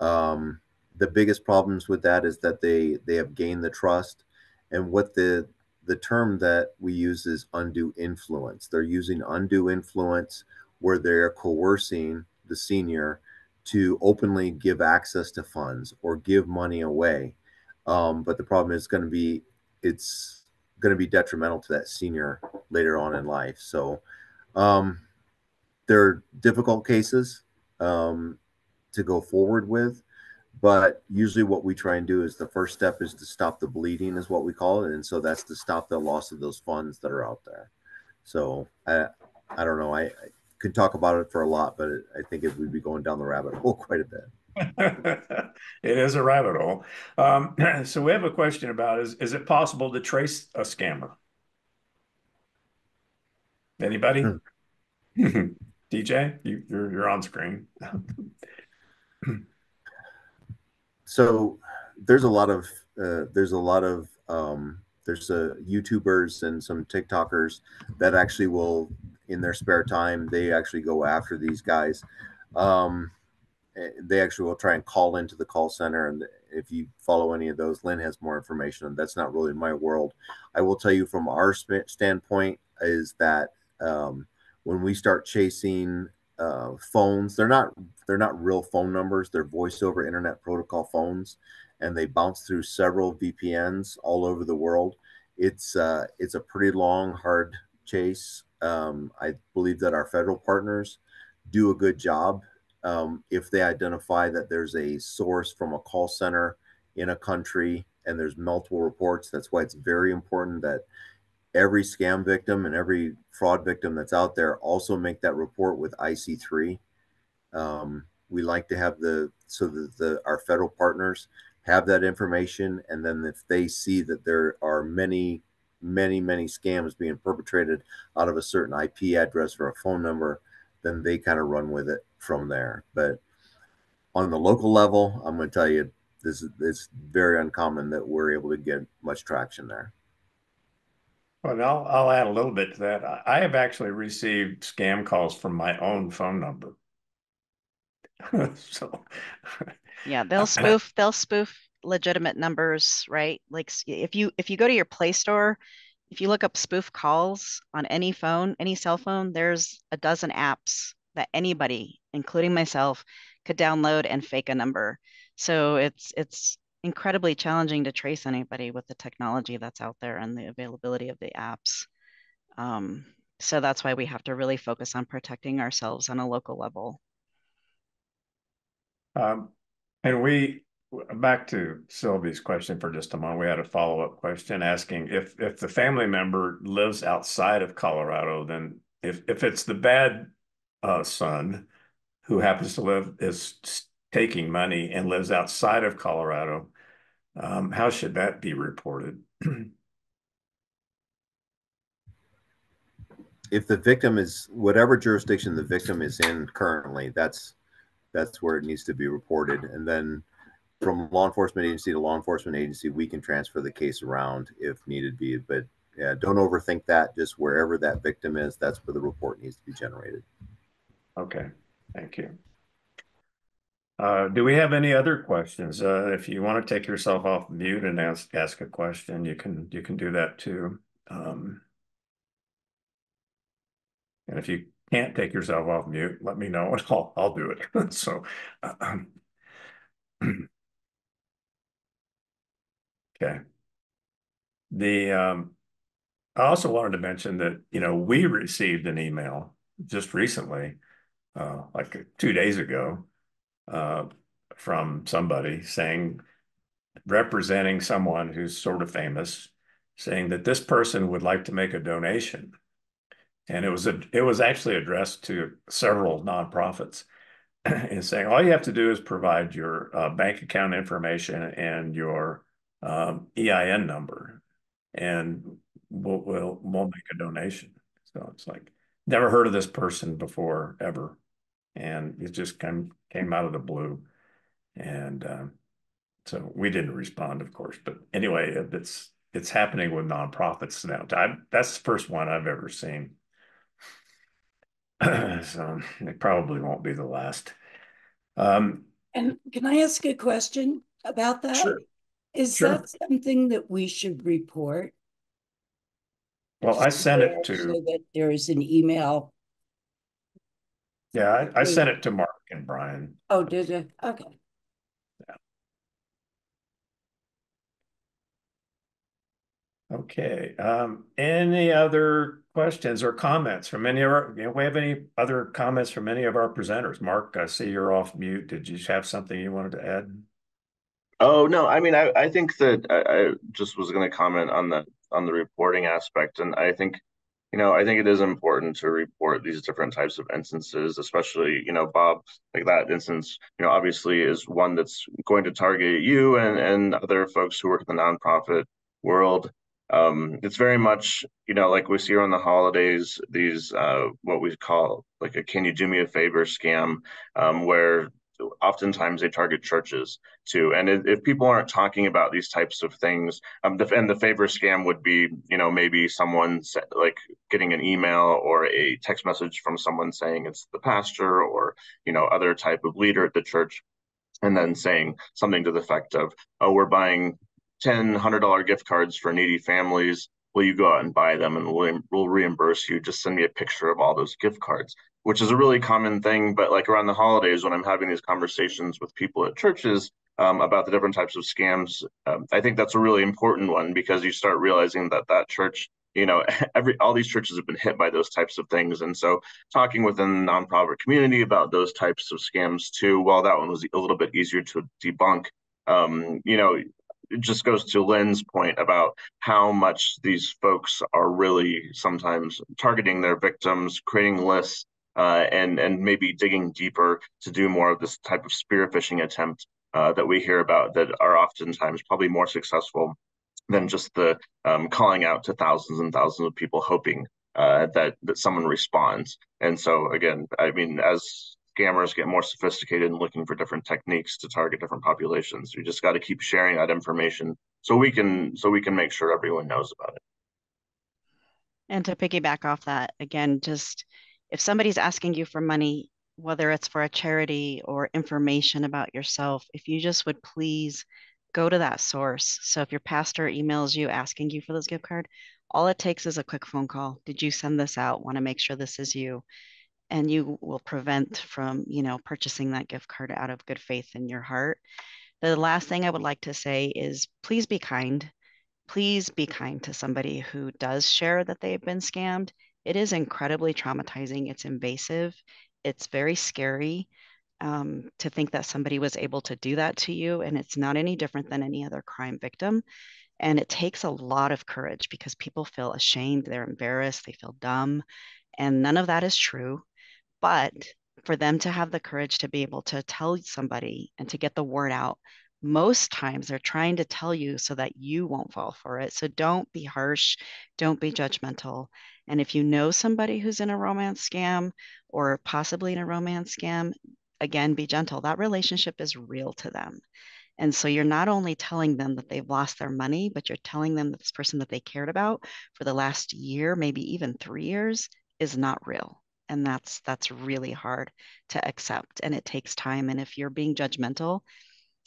um, the biggest problems with that is that they they have gained the trust and what the the term that we use is undue influence they're using undue influence where they're coercing the senior to openly give access to funds or give money away. Um, but the problem is going to be it's going to be detrimental to that senior later on in life. So um, they're difficult cases um, to go forward with. But usually, what we try and do is the first step is to stop the bleeding, is what we call it, and so that's to stop the loss of those funds that are out there. So I, I don't know. I, could talk about it for a lot, but it, I think it would be going down the rabbit hole quite a bit. it is a rabbit hole. Um, so we have a question about is is it possible to trace a scammer? Anybody? Hmm. TJ, you, you're you're on screen. So there's a lot of uh, there's a lot of um, there's uh, YouTubers and some TikTokers that actually will in their spare time, they actually go after these guys. Um, eh, they actually will try and call into the call center. And if you follow any of those, Lynn has more information. That's not really my world. I will tell you from our standpoint is that um, when we start chasing uh, phones, they're not they're not real phone numbers. They're voice over internet protocol phones, and they bounce through several VPNs all over the world. It's uh, it's a pretty long, hard chase. Um, I believe that our federal partners do a good job um, if they identify that there's a source from a call center in a country and there's multiple reports. That's why it's very important that every scam victim and every fraud victim that's out there also make that report with IC3. Um, we like to have the so that the our federal partners have that information, and then if they see that there are many many, many scams being perpetrated out of a certain IP address or a phone number, then they kind of run with it from there. But on the local level, I'm going to tell you, this is it's very uncommon that we're able to get much traction there. Well, I'll, I'll add a little bit to that. I have actually received scam calls from my own phone number. so, yeah, they'll spoof. They'll spoof legitimate numbers, right? Like if you if you go to your Play Store, if you look up spoof calls on any phone, any cell phone, there's a dozen apps that anybody, including myself, could download and fake a number. So it's it's incredibly challenging to trace anybody with the technology that's out there and the availability of the apps. Um, so that's why we have to really focus on protecting ourselves on a local level. Um, and we back to Sylvie's question for just a moment. We had a follow-up question asking if if the family member lives outside of Colorado, then if if it's the bad uh, son who happens to live is taking money and lives outside of Colorado, um, how should that be reported? if the victim is whatever jurisdiction the victim is in currently, that's that's where it needs to be reported, and then from law enforcement agency to law enforcement agency, we can transfer the case around if needed be. But yeah, don't overthink that. Just wherever that victim is, that's where the report needs to be generated. Okay, thank you. Uh, do we have any other questions? Uh, if you want to take yourself off mute and ask ask a question, you can you can do that too. Um, and if you can't take yourself off mute, let me know and I'll I'll do it. so. Uh, Okay. The um, I also wanted to mention that you know we received an email just recently, uh, like two days ago, uh, from somebody saying representing someone who's sort of famous, saying that this person would like to make a donation, and it was a it was actually addressed to several nonprofits, and saying all you have to do is provide your uh, bank account information and your um, EIN number, and we'll, we'll we'll make a donation. So it's like never heard of this person before ever, and it just came came out of the blue, and um, so we didn't respond, of course. But anyway, it's it's happening with nonprofits now. I, that's the first one I've ever seen. so it probably won't be the last. Um, and can I ask a question about that? Sure. Is Sure. that something that we should report? Well, I sent it to- So that there is an email. Yeah, I, I sent it to Mark and Brian. Oh, did it? Okay. Okay, um, any other questions or comments from any of our, you know, we have any other comments from any of our presenters? Mark, I see you're off mute. Did you have something you wanted to add? Oh no, I mean, I, I think that I, I just was going to comment on the on the reporting aspect, and I think, you know, I think it is important to report these different types of instances, especially, you know, Bob, like that instance, you know, obviously is one that's going to target you and and other folks who work in the nonprofit world. Um, it's very much, you know, like we see around the holidays, these uh, what we call like a "Can you do me a favor" scam, um, where oftentimes they target churches too. And if, if, people aren't talking about these types of things, um, the, and the favor scam would be, you know, maybe someone like getting an email or a text message from someone saying it's the pastor or, you know, other type of leader at the church, and then saying something to the effect of, oh, we're buying ten hundred dollar gift cards for needy families. Will you go out and buy them and we'll, we'll reimburse you? Just send me a picture of all those gift cards, which is a really common thing. But like around the holidays, when I'm having these conversations with people at churches um, about the different types of scams, um, I think that's a really important one because you start realizing that that church you know every all these churches have been hit by those types of things and so talking within the nonprofit community about those types of scams too while that one was a little bit easier to debunk um, you know just goes to Lynn's point about how much these folks are really sometimes targeting their victims, creating lists, uh, and and maybe digging deeper to do more of this type of spear phishing attempt uh, that we hear about that are oftentimes probably more successful than just the um, calling out to thousands and thousands of people hoping uh, that that someone responds. And so again, I mean, as scammers get more sophisticated and looking for different techniques to target different populations. We just got to keep sharing that information so we can so we can make sure everyone knows about it. And to piggyback off that, again, just if somebody's asking you for money, whether it's for a charity or information about yourself, if you just would please go to that source. So if your pastor emails you asking you for this gift card, all it takes is a quick phone call. Did you send this out? Want to make sure this is you and you will prevent from you know purchasing that gift card out of good faith in your heart the last thing i would like to say is please be kind please be kind to somebody who does share that they've been scammed it is incredibly traumatizing it's invasive it's very scary um, to think that somebody was able to do that to you. And it's not any different than any other crime victim. And it takes a lot of courage because people feel ashamed, they're embarrassed, they feel dumb. And none of that is true. But for them to have the courage to be able to tell somebody and to get the word out, most times they're trying to tell you so that you won't fall for it. So don't be harsh, don't be judgmental. And if you know somebody who's in a romance scam or possibly in a romance scam, again, be gentle. That relationship is real to them. And so you're not only telling them that they've lost their money, but you're telling them that this person that they cared about for the last year, maybe even three years, is not real. And that's that's really hard to accept. And it takes time. And if you're being judgmental,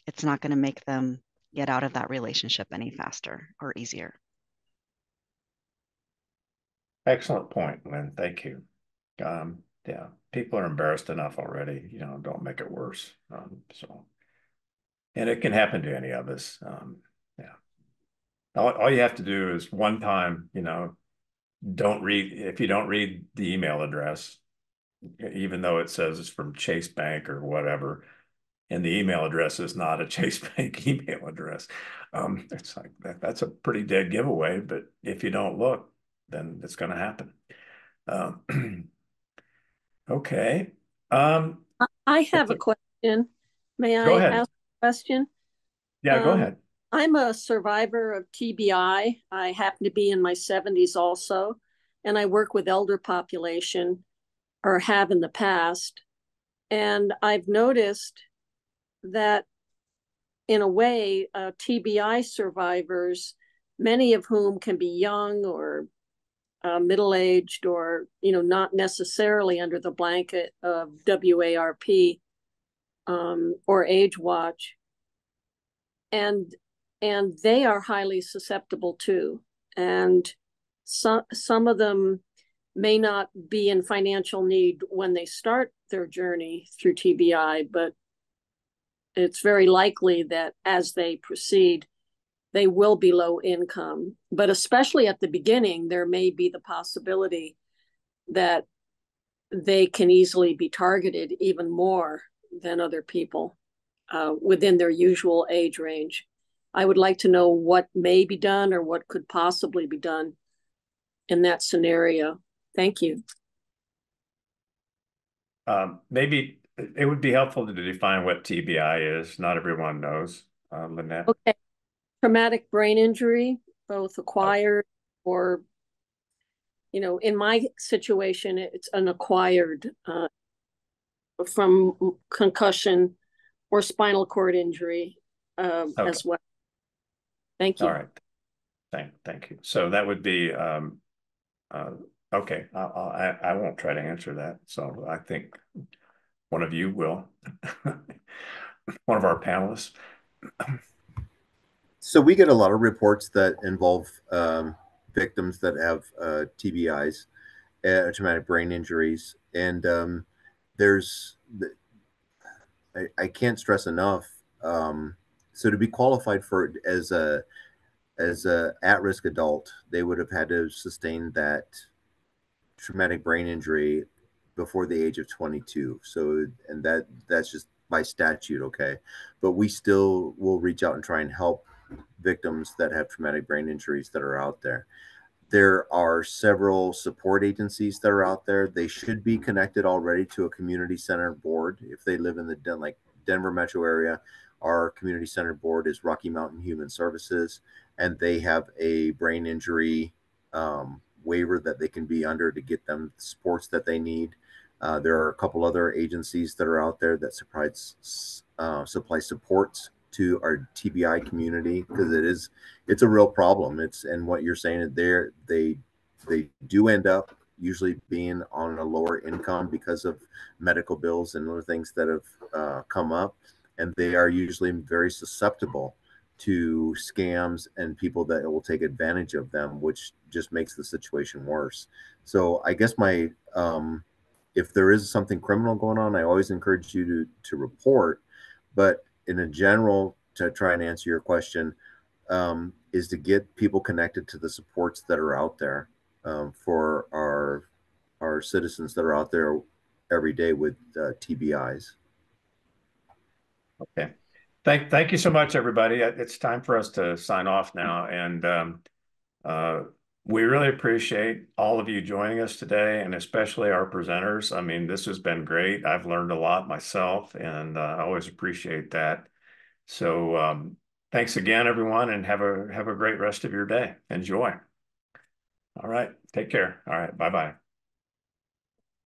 it's not going to make them get out of that relationship any faster or easier. Excellent point, Lynn. Thank you. Um, yeah, people are embarrassed enough already. You know, don't make it worse. Um, so, and it can happen to any of us. Um, yeah. All, all you have to do is one time, you know, don't read if you don't read the email address, even though it says it's from Chase Bank or whatever, and the email address is not a Chase Bank email address. Um, it's like that, that's a pretty dead giveaway. But if you don't look, then it's going to happen. Um, okay. Um, I have a question. May I ask a question? yeah, go Um, ahead. I'm a survivor of TBI. I happen to be in my 70s also, and I work with elder population or have in the past. And I've noticed that in a way, uh, TBI survivors, many of whom can be young or uh, middle-aged or, you know, not necessarily under the blanket of AARP um, or Age Watch. And and they are highly susceptible too. And some some of them may not be in financial need when they start their journey through TBI, but it's very likely that as they proceed, they will be low income. But especially at the beginning, there may be the possibility that they can easily be targeted even more than other people uh, within their usual age range. I would like to know what may be done or what could possibly be done in that scenario. Thank you. Um, maybe it would be helpful to define what TBI is. Not everyone knows. Uh, Lynette. Okay. Traumatic brain injury, both acquired or, you know, in my situation, it's an acquired uh, from concussion or spinal cord injury uh, Okay. as well. Thank you. All right. Thank, thank you. So that would be, um, uh, okay, I, I, I won't try to answer that. So I think one of you will. One of our panelists. So we get a lot of reports that involve um, victims that have uh, TBIs, uh, traumatic brain injuries, and um, there's I, I can't stress enough. Um, so to be qualified for as a as a at-risk adult, they would have had to sustain that traumatic brain injury before the age of 22. So and that that's just by statute, okay. But we still will reach out and try and help victims that have traumatic brain injuries that are out there. There are several support agencies that are out there. They should be connected already to a community center board if they live in the Den- like Denver metro area. Our community center board is Rocky Mountain Human Services, and they have a brain injury um, waiver that they can be under to get them supports that they need. Uh, there are a couple other agencies that are out there that supplies uh, supply supports to our TBI community because it is it's a real problem. It's and what you're saying there they they do end up usually being on a lower income because of medical bills and other things that have uh, come up, and they are usually very susceptible to scams and people that will take advantage of them, which just makes the situation worse. So I guess my um, if there is something criminal going on, I always encourage you to to report. But in a general, to try and answer your question, um, is to get people connected to the supports that are out there um, for our our citizens that are out there every day with uh, TBIs. Okay. Thank, thank you so much, everybody. Uh, It's time for us to sign off now, and um, uh, we really appreciate all of you joining us today, and especially our presenters. I mean, this has been great. I've learned a lot myself, and uh, I always appreciate that. So um, thanks again, everyone, and have a have a great rest of your day. Enjoy. All right. Take care. All right. Bye bye.